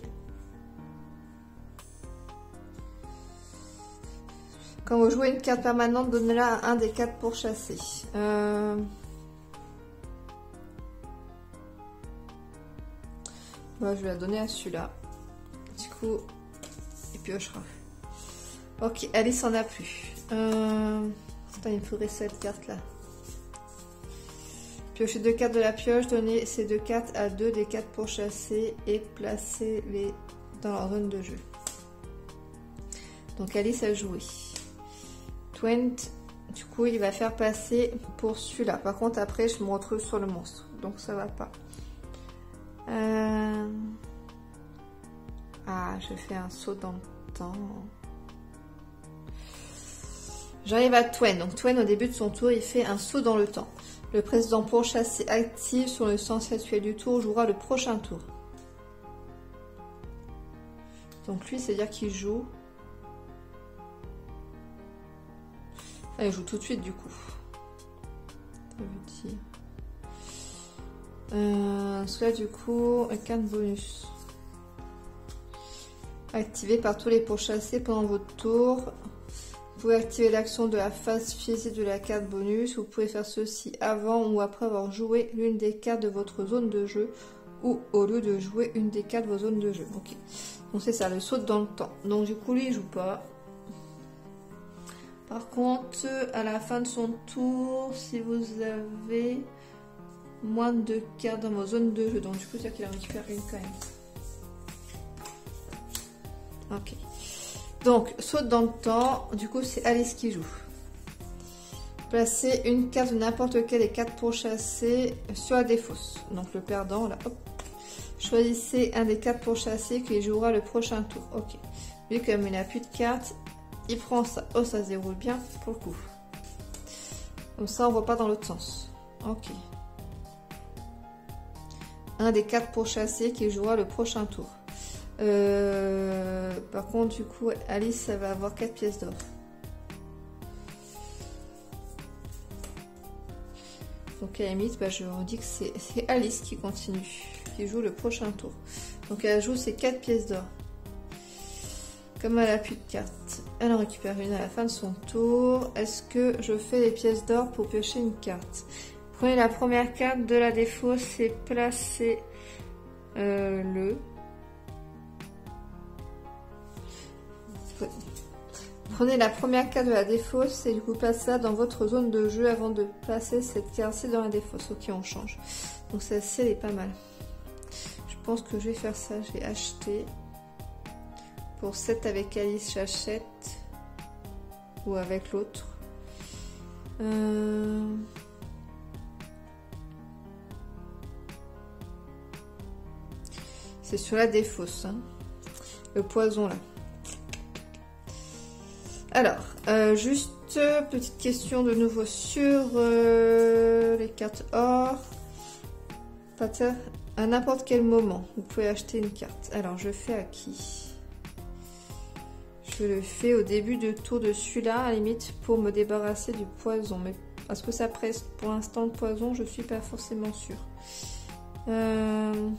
Quand vous jouez une carte permanente, donnez-la à un des quatre pour chasser. Euh... Bah, je vais la donner à celui-là. Du coup, il piochera. Ok, Alice en a plus. Euh... Attends, il me faudrait cette carte-là. Piocher deux cartes de la pioche, donner ces deux cartes à deux des quatre pour chasser et placer les dans leur zone de jeu. Donc Alice a joué. Twent, du coup, il va faire passer pour celui-là. Par contre, après, je me retrouve sur le monstre. Donc ça va pas. Euh... Ah, je fais un saut dans le temps. J'arrive à Twain. Donc Twain, au début de son tour, il fait un saut dans le temps. Le président pour chasser active sur le sens actuel du tour jouera le prochain tour. Donc lui, c'est-à-dire qu'il joue. Ah, il joue tout de suite du coup. Euh, cela du coup, carte bonus. Activé par tous les pourchassés pendant votre tour. Vous pouvez activer l'action de la phase physique de la carte bonus. Vous pouvez faire ceci avant ou après avoir joué l'une des cartes de votre zone de jeu ou au lieu de jouer une des cartes de vos zones de jeu. Ok. Donc c'est ça, le saut dans le temps. Donc du coup, lui, il joue pas. Par contre, à la fin de son tour, si vous avez moins de cartes dans vos zones de jeu, donc du coup, c'est-à-dire qu'il en récupère une quand même. Ok. Donc, saute dans le temps. Du coup, c'est Alice qui joue. Placez une carte de n'importe quelle des pour chasser sur la défausse. Donc, le perdant, là, hop. Choisissez un des quatre pour chasser qui jouera le prochain tour. Ok. Lui, comme il n'a plus de cartes, il prend ça. Oh, ça se déroule bien pour le coup. Comme ça, on voit pas dans l'autre sens. Ok. Un des quatre pour chasser qui jouera le prochain tour. Euh, par contre, du coup, Alice, ça va avoir 4 pièces d'or. Donc à la limite, bah, je vous dis que c'est Alice qui continue, qui joue le prochain tour. Donc elle joue ses 4 pièces d'or. Comme elle a plus de cartes, elle en récupère une à la fin de son tour. Est-ce que je fais les pièces d'or pour piocher une carte? Prenez la première carte de la défaut, c'est placer euh, le Prenez la première carte de la défausse et du coup placez ça dans votre zone de jeu avant de placer cette carte-ci dans la défausse. Ok, on change. Donc celle-ci, elle est pas mal. Je pense que je vais faire ça. Je vais acheter. Pour 7 avec Alice, j'achète. Ou avec l'autre. Euh, C'est sur la défausse. Hein. Le poison là. Alors, euh, juste petite question de nouveau sur euh, les cartes or. À n'importe quel moment, vous pouvez acheter une carte. Alors, je fais à qui? Je le fais au début de tour de celui-là, à la limite, pour me débarrasser du poison. Mais est-ce que ça presse pour l'instant le poison Je suis pas forcément sûre. Euh...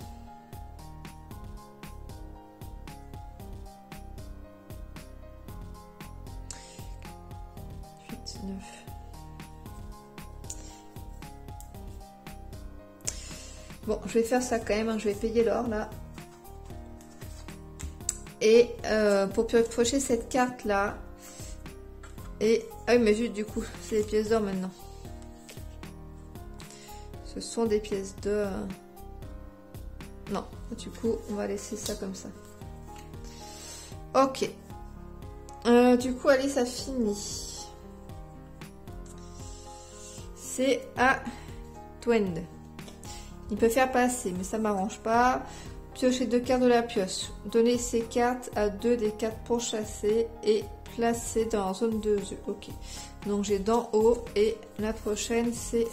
Bon, je vais faire ça quand même, hein. je vais payer l'or là. Et euh, pour piocher cette carte là, et... Ah oui, mais juste du coup, c'est des pièces d'or maintenant. Ce sont des pièces d'or. Non, du coup, on va laisser ça comme ça. Ok. Euh, du coup, allez, ça finit. C'est à Twend. Il peut faire passer, mais ça m'arrange pas. Piocher deux cartes de la pioche. Donner ces cartes à deux des quatre pour chasser et placer dans la zone de jeu. Ok. Donc j'ai d'en haut et la prochaine c'est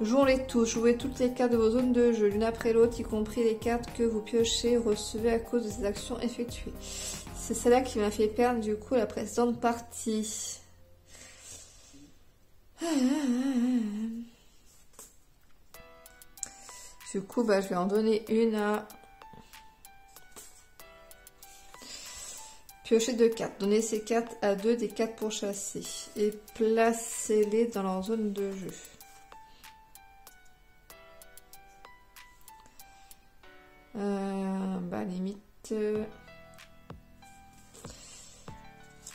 jouez tous. Jouez toutes les cartes de vos zones de jeu, l'une après l'autre, y compris les cartes que vous piochez recevez à cause de ces actions effectuées. C'est celle-là qui m'a fait perdre du coup la précédente partie. Du coup, bah, je vais en donner une à Piocher deux cartes. Donnez ces cartes à deux des quatre pour chasser. Et placez-les dans leur zone de jeu. Euh, bah limite... Euh,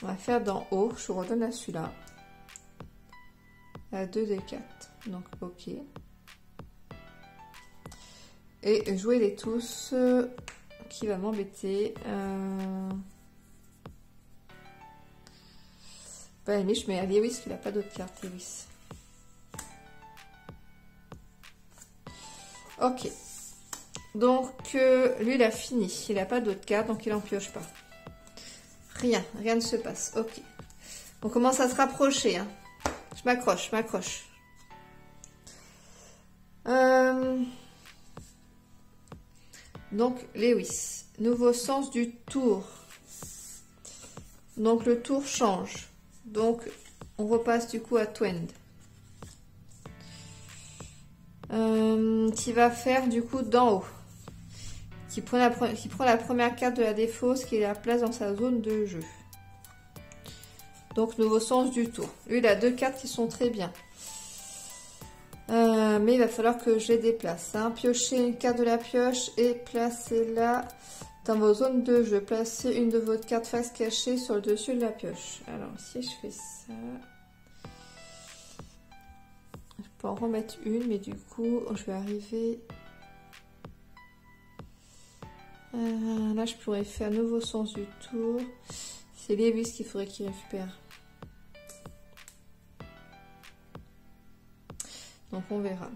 on va faire d'en haut. Je redonne à celui-là. À deux des quatre. Donc ok. Et jouez les tous. Euh, qui va m'embêter. Euh... Bah, je mets à Lewis, il n'a pas d'autres cartes, Lewis. Ok. Donc, euh, lui, il a fini. Il n'a pas d'autres cartes, donc il n'en pioche pas. Rien, rien ne se passe. Ok. On commence à se rapprocher. Hein. Je m'accroche, je m'accroche. Euh, donc, Lewis. Nouveau sens du tour. Donc, le tour change. Donc, on repasse du coup à Twend. Euh, qui va faire du coup d'en haut. Qui prend, la, qui prend la première carte de la défausse qui la place dans sa zone de jeu. Donc, nouveau sens du tour. Lui, il a deux cartes qui sont très bien. Euh, mais il va falloir que je les déplace. Hein. Piochez une carte de la pioche et placez-la dans vos zones de jeu, placez une de votre cartes face cachée sur le dessus de la pioche. Alors, si je fais ça... Je peux en remettre une, mais du coup, je vais arriver... Euh, là, je pourrais faire nouveau sens du tour. C'est Lewis qu'il faudrait qu'il récupère. Donc, on verra.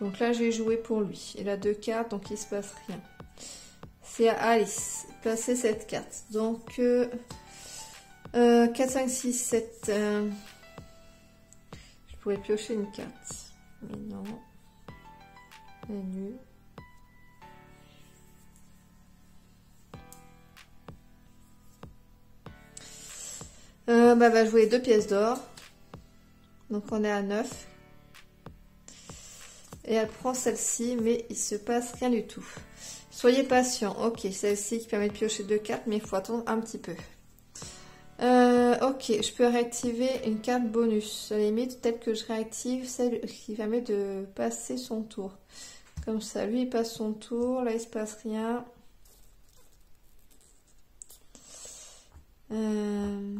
Donc là, j'ai joué pour lui. Il a deux cartes, donc il se passe rien. C'est à Alice. Placer cette carte. Donc, 4, 5, 6, 7. je pourrais piocher une carte. Mais non. Nulle. Euh, bah, va jouer deux pièces d'or. Donc on est à 9. Et elle prend celle-ci, mais il se passe rien du tout. Soyez patient. Ok, celle-ci qui permet de piocher deux cartes, mais il faut attendre un petit peu. Euh, ok, je peux réactiver une carte bonus. À la limite, peut-être que je réactive celle qui permet de passer son tour. Comme ça, lui il passe son tour, là il se passe rien. Euh,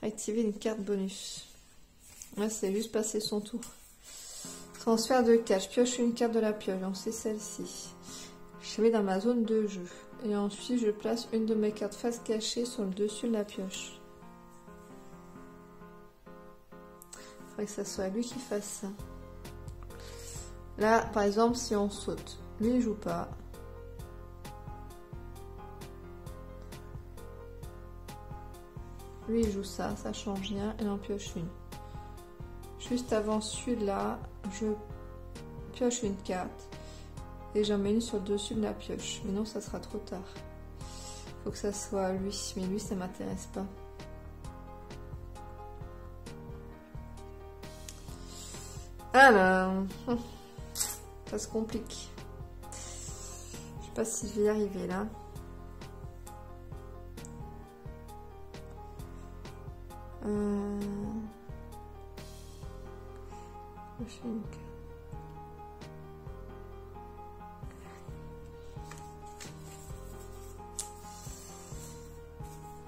réactiver une carte bonus. Ouais, c'est juste passer son tour. Transfert de cache. Pioche une carte de la pioche. C'est celle-ci. Je mets dans ma zone de jeu. Et ensuite, je place une de mes cartes face cachée sur le dessus de la pioche. Il faudrait que ça soit lui qui fasse ça. Là, par exemple, si on saute, lui il joue pas. Lui il joue ça, ça change rien, et en pioche une. Juste avant celui-là, je pioche une carte. Et j'en mets une sur le dessus de la pioche. Mais non, ça sera trop tard. Faut que ça soit lui. Mais lui, ça m'intéresse pas. Alors, ça se complique. Je sais pas si je vais y arriver là. Euh...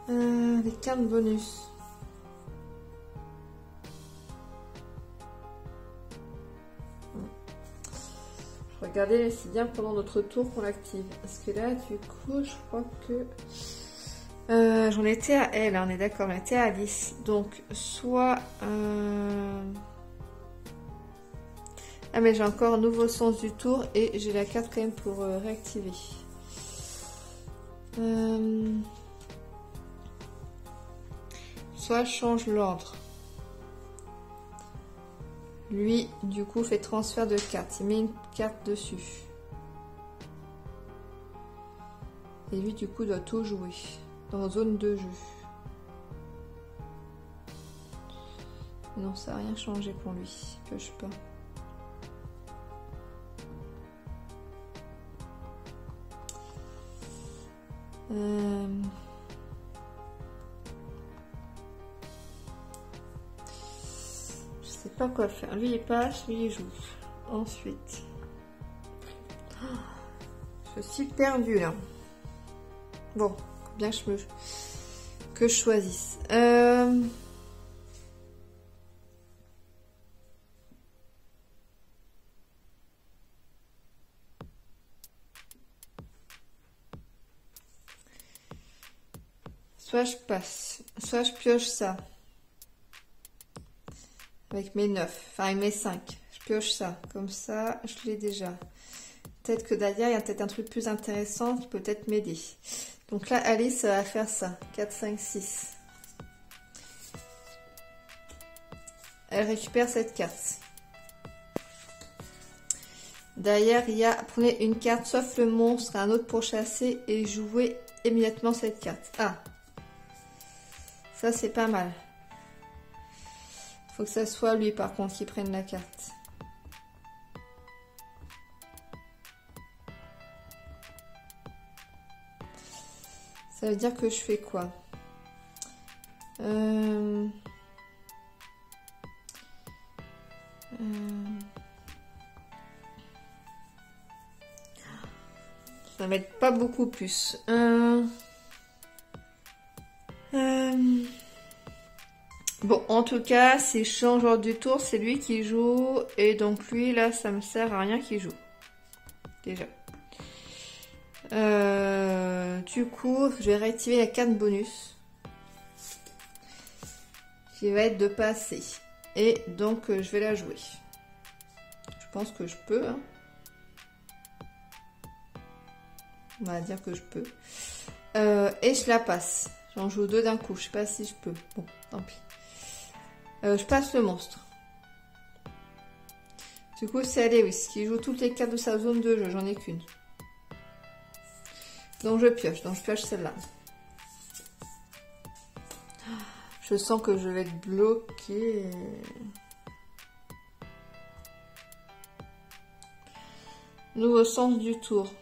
Euh, les cartes bonus. Regardais c'est bien pendant notre tour qu'on l'active. Parce que là, du coup, je crois que... Euh, j'en étais à elle, hein, on est d'accord, on était à Alice. Donc, soit... Euh, ah mais j'ai encore un nouveau sens du tour et j'ai la carte quand même pour euh, réactiver. Soit change l'ordre. Lui, du coup, fait transfert de carte. Il met une carte dessus. Et lui, du coup, doit tout jouer dans zone de jeu. Non, ça n'a rien changé pour lui. Pioche pas. Euh... Je sais pas quoi faire. Lui il passe, lui il joue. Ensuite. Je suis perdue là. Bon, que je, me... que je choisisse. Euh... Soit je passe, soit je pioche ça. Avec mes 9, enfin mes 5. Je pioche ça, comme ça, je l'ai déjà. Peut-être que derrière, il y a peut-être un truc plus intéressant qui peut peut-être m'aider. Donc là, Alice va faire ça. 4, 5, 6. Elle récupère cette carte. Derrière, il y a prenez une carte, sauf le monstre, un autre pour chasser et jouer immédiatement cette carte. Ah, ça c'est pas mal. Faut que ça soit lui par contre qui prenne la carte. Ça veut dire que je fais quoi? Euh... Euh... Ça va être pas beaucoup plus. Euh... Bon, en tout cas, c'est changeur du tour, c'est lui qui joue. Et donc lui, là, ça me sert à rien qu'il joue. Déjà. Euh, du coup, je vais réactiver la carte bonus. Qui va être de passer. Et donc, euh, je vais la jouer. Je pense que je peux. Hein. On va dire que je peux. Euh, et je la passe. J'en joue deux d'un coup. Je sais pas si je peux. Bon, tant pis. je passe le monstre. Du coup, c'est Lewis qui joue toutes les cartes de sa zone de jeu. J'en ai qu'une. Donc je pioche, donc je pioche celle-là. Je sens que je vais être bloquée. Nouveau sens du tour.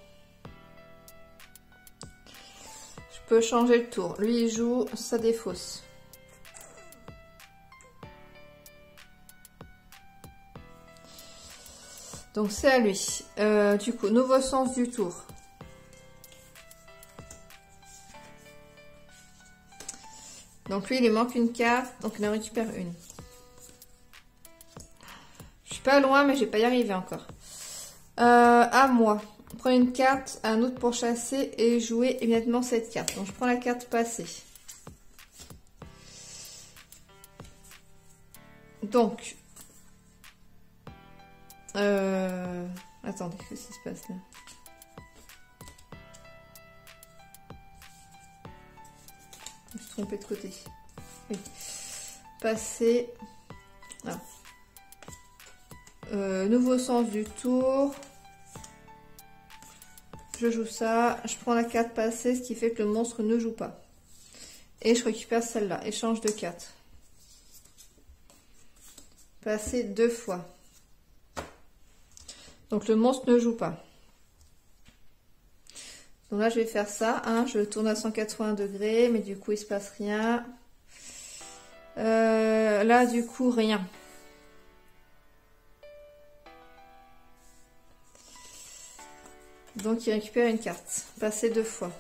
Je peux changer le tour. Lui, il joue, ça défausse. Donc c'est à lui. Euh, du coup, nouveau sens du tour. Donc lui, il lui manque une carte, donc il en récupère une. Je suis pas loin, mais je vais pas y arriver encore. Euh, à moi. Prends une carte, un autre pour chasser et jouer immédiatement cette carte. Donc je prends la carte passée. Donc. Euh, attendez, qu'est-ce qui se passe là? De côté. Ah. Euh, nouveau sens du tour. je joue ça, je prends la carte passée, ce qui fait que le monstre ne joue pas. Et je récupère celle-là, échange de 4. Passer deux fois. Donc le monstre ne joue pas. Donc là, je vais faire ça. Hein, je tourne à 180 degrés, mais du coup, il se passe rien. Euh, là, du coup, rien. Donc, il récupère une carte. Passer deux fois.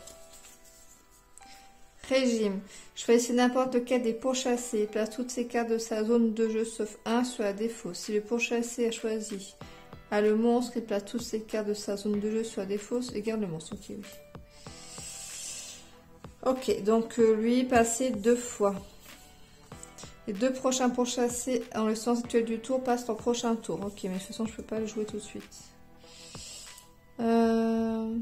Régime. Choisissez n'importe lequel des pourchassés. Place toutes ces cartes de sa zone de jeu sauf un sur la défaut. Si le pourchassé a choisi à le monstre, il place toutes ses cartes de sa zone de jeu sur la défaut et garde le monstre. Ok, oui. Ok, donc euh, lui, passer deux fois. Les deux prochains pourchassés dans le sens actuel du tour passent au prochain tour. Ok, mais de toute façon, je peux pas le jouer tout de suite. Euh...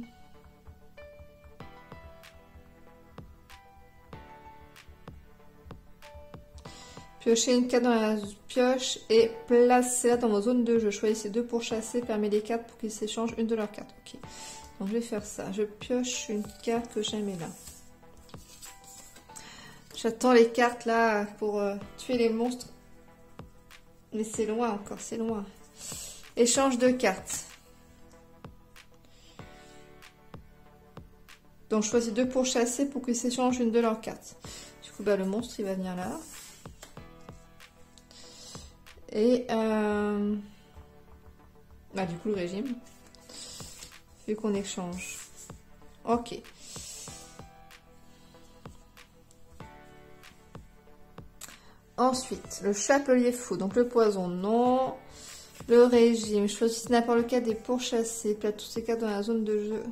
Piochez une carte dans la pioche et placez-la dans vos zones de jeu. Choisissez deux pour chasser, les cartes pour qu'ils s'échangent une de leurs cartes. Ok. Donc je vais faire ça. Je pioche une carte que j'ai mis là. J'attends les cartes là pour euh, tuer les monstres. Mais c'est loin encore, c'est loin. Échange de cartes. Donc je choisis deux pour chasser pour qu'ils s'échangent une de leurs cartes. Du coup, bah, le monstre il va venir là. Et euh, bah, du coup, le régime. Vu qu'on échange. Ok. Ensuite, le chapelier fou. Donc le poison, non. Le régime. Choisissez n'importe lequel des pourchassés. Plate tous ces cartes dans la zone de jeu.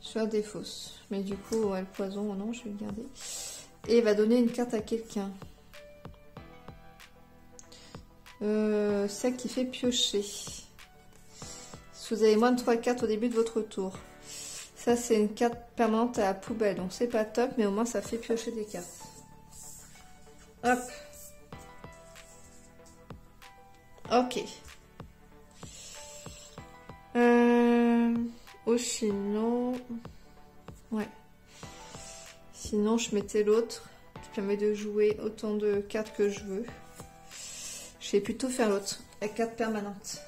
Sur des fausses. Mais du coup, le poison, non, je vais le garder. Et va donner une carte à quelqu'un. Euh, celle qui fait piocher. Si vous avez moins de 3 cartes au début de votre tour. Ça, c'est une carte permanente à la poubelle. Donc, c'est pas top, mais au moins, ça fait piocher des cartes. Hop. Ok. Euh, ou sinon... Ouais. Sinon, je mettais l'autre qui permet de jouer autant de cartes que je veux. Je vais plutôt faire l'autre, la carte permanente.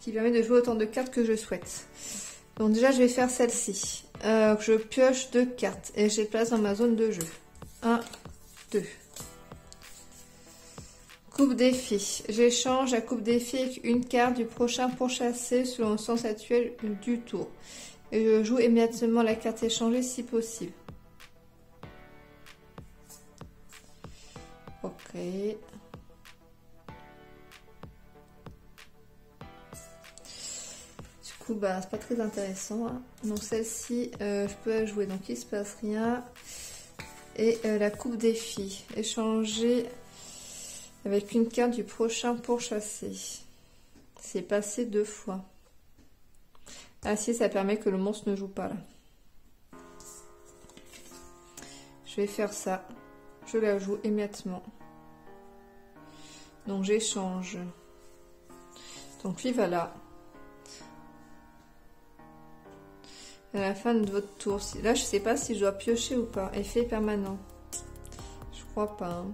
Qui permet de jouer autant de cartes que je souhaite. Donc déjà, je vais faire celle-ci. Euh, je pioche deux cartes et je les place dans ma zone de jeu. 1, 2. Coupe défi. J'échange la coupe défi avec une carte du prochain pourchassé selon le sens actuel du tour. Et je joue immédiatement la carte échangée si possible. Du coup, bah, c'est pas très intéressant. Hein. Donc celle-ci, euh, je peux la jouer. Donc il se passe rien. Et euh, la coupe défi. Échanger avec une carte du prochain pourchassé. C'est passé deux fois. Ah si, ça permet que le monstre ne joue pas là. Je vais faire ça je la joue immédiatement. Donc j'échange. Donc lui va là. À la fin de votre tour. Là, je sais pas si je dois piocher ou pas. Effet permanent. Je crois pas. Hein.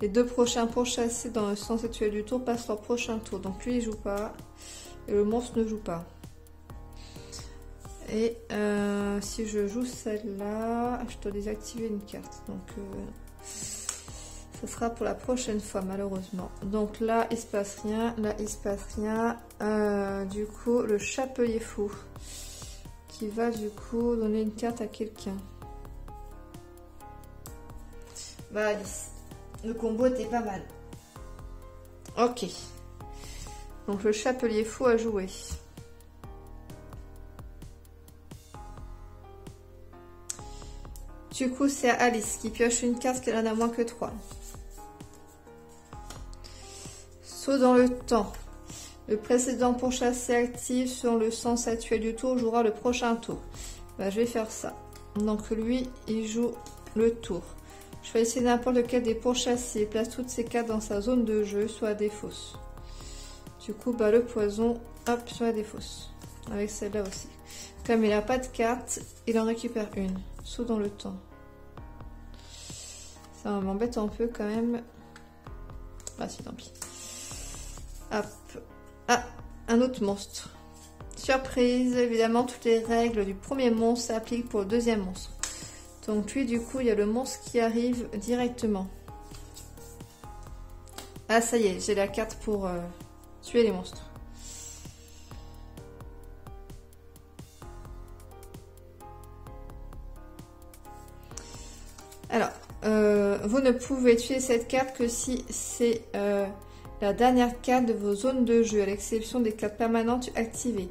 Les deux prochains pourchassés dans le sens actuel du tour passent leur prochain tour. Donc lui, il joue pas. Et le monstre ne joue pas. Et euh, si je joue celle-là, je dois désactiver une carte. Donc, euh, sera pour la prochaine fois, malheureusement. Donc là, il se passe rien. Là, il se passe rien. Euh, du coup, le chapelier fou. Qui va, du coup, donner une carte à quelqu'un. Bah, le combo était pas mal. Ok. Donc, le chapelier fou a joué. Du coup, c'est Alice qui pioche une carte qu'elle en a moins que 3. Saut dans le temps. Le précédent pourchassé actif sur le sens actuel du tour jouera le prochain tour. Bah, je vais faire ça. Donc lui, il joue le tour. Je vais essayer n'importe lequel des pourchassés. Place toutes ces cartes dans sa zone de jeu, soit des fausses. Du coup, bah, le poison, hop, soit des fausses. avec celle-là aussi. Comme il n'a pas de carte, il en récupère une. Saut dans le temps. Ça m'embête un peu quand même. Ah si, tant pis. Hop. Ah, un autre monstre. Surprise, évidemment, toutes les règles du premier monstre s'appliquent pour le deuxième monstre. Donc lui, du coup, il y a le monstre qui arrive directement. Ah, ça y est, j'ai la carte pour euh, tuer les monstres. Alors, euh, vous ne pouvez tuer cette carte que si c'est euh, la dernière carte de vos zones de jeu, à l'exception des cartes permanentes activées.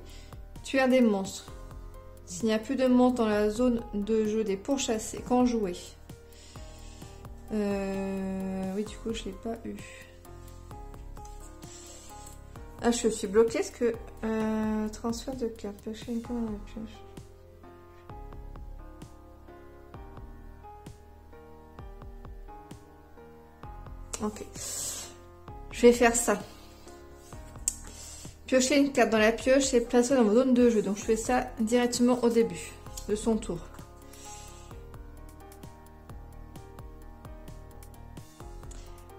Tuer des monstres. S'il n'y a plus de monstres dans la zone de jeu des pourchassés, quand jouer? Euh, Oui, du coup, je l'ai pas eu. Ah, je suis bloquée. Est-ce que... transfert de carte. Une la pioche. Ok. Je vais faire ça. Piocher une carte dans la pioche et placer dans ma zone de jeu. Donc je fais ça directement au début de son tour.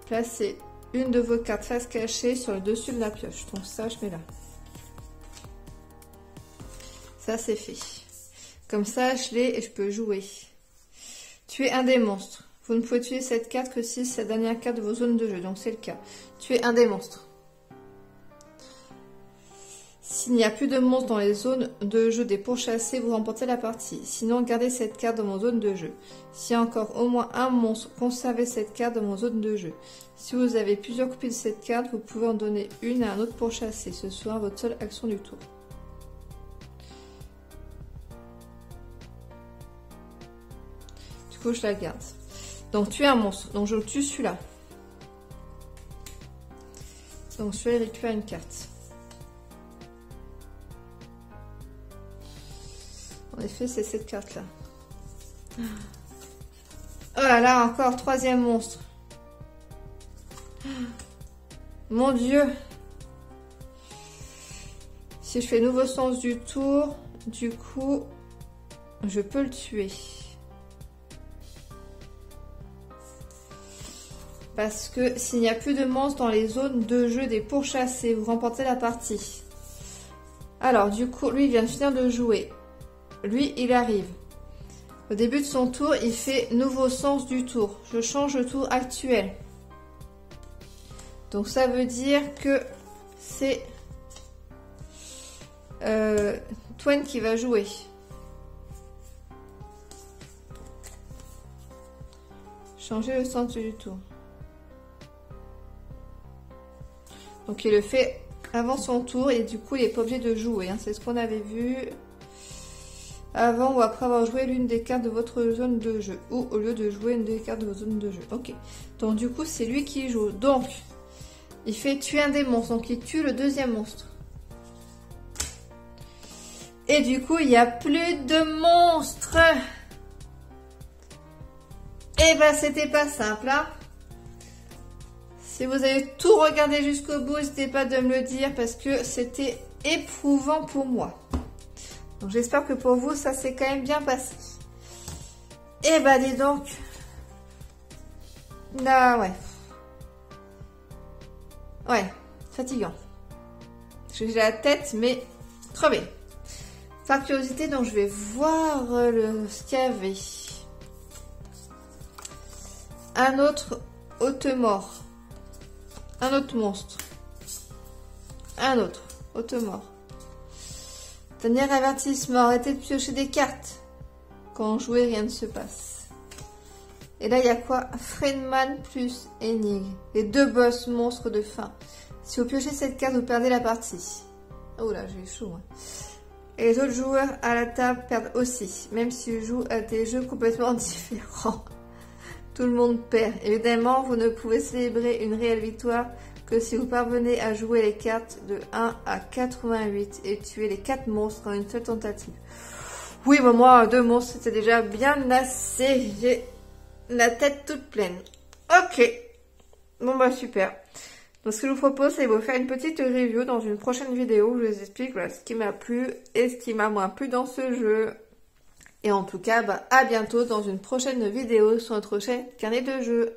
Placez une de vos cartes face cachée sur le dessus de la pioche. Donc ça, je mets là. Ça, c'est fait. Comme ça, je l'ai et je peux jouer. Tuer un des monstres. Vous ne pouvez tuer cette carte que si c'est la dernière carte de vos zones de jeu, donc c'est le cas. Tuer un des monstres. S'il n'y a plus de monstres dans les zones de jeu des pourchassés, vous remportez la partie. Sinon, gardez cette carte dans vos zones de jeu. S'il y a encore au moins un monstre, conservez cette carte dans vos zones de jeu. Si vous avez plusieurs copies de cette carte, vous pouvez en donner une à un autre pourchassé. Ce sera votre seule action du tour. Du coup, je la garde. Donc tu es un monstre. Donc je tue celui-là. Donc celui-là, il récupère une carte. En effet, c'est cette carte-là. Oh là là, encore troisième monstre. Mon Dieu. Si je fais nouveau sens du tour, du coup, je peux le tuer. Parce que s'il n'y a plus de monstres dans les zones de jeu des pourchassés, vous remportez la partie. Alors, du coup, lui, il vient de finir de jouer. Lui, il arrive. Au début de son tour, il fait nouveau sens du tour. Je change le tour actuel. Donc, ça veut dire que c'est euh, Twain qui va jouer. Changer le sens du tour. Donc il le fait avant son tour et du coup il n'est pas obligé de jouer. Hein. C'est ce qu'on avait vu avant ou après avoir joué l'une des cartes de votre zone de jeu. Ou au lieu de jouer une des cartes de votre zone de jeu. Ok. Donc du coup c'est lui qui joue. Donc il fait tuer un des monstres. Donc il tue le deuxième monstre. Et du coup il n'y a plus de monstres. Et eh ben c'était pas simple hein si vous avez tout regardé jusqu'au bout, n'hésitez pas de me le dire parce que c'était éprouvant pour moi. Donc j'espère que pour vous, ça s'est quand même bien passé. Et eh bah ben, dis donc. Ah ouais. Ouais, fatigant. J'ai la tête, mais crevée. Par curiosité, donc je vais voir ce qu'il y avait. Un autre hôte mort. Un autre monstre. Un autre. Auto-mort. Dernier avertissement. Arrêtez de piocher des cartes. Quand on jouez, rien ne se passe. Et là, il y a quoi? Fredman plus Énigme. Les deux boss monstres de fin. Si vous piochez cette carte, vous perdez la partie. Oh là, j'ai chaud. Et les autres joueurs à la table perdent aussi, même s'ils jouent à des jeux complètement différents. Tout le monde perd. Évidemment, vous ne pouvez célébrer une réelle victoire que si vous parvenez à jouer les cartes de 1 à 88 et tuer les 4 monstres en une seule tentative. Oui, mais moi, deux monstres, c'était déjà bien assez. J'ai la tête toute pleine. Ok. Bon, bah super. Donc ce que je vous propose, c'est de vous faire une petite review dans une prochaine vidéo où je vous explique ce qui m'a plu et ce qui m'a moins plu dans ce jeu. Et en tout cas, bah, à bientôt dans une prochaine vidéo sur notre chaîne Carnet de jeux.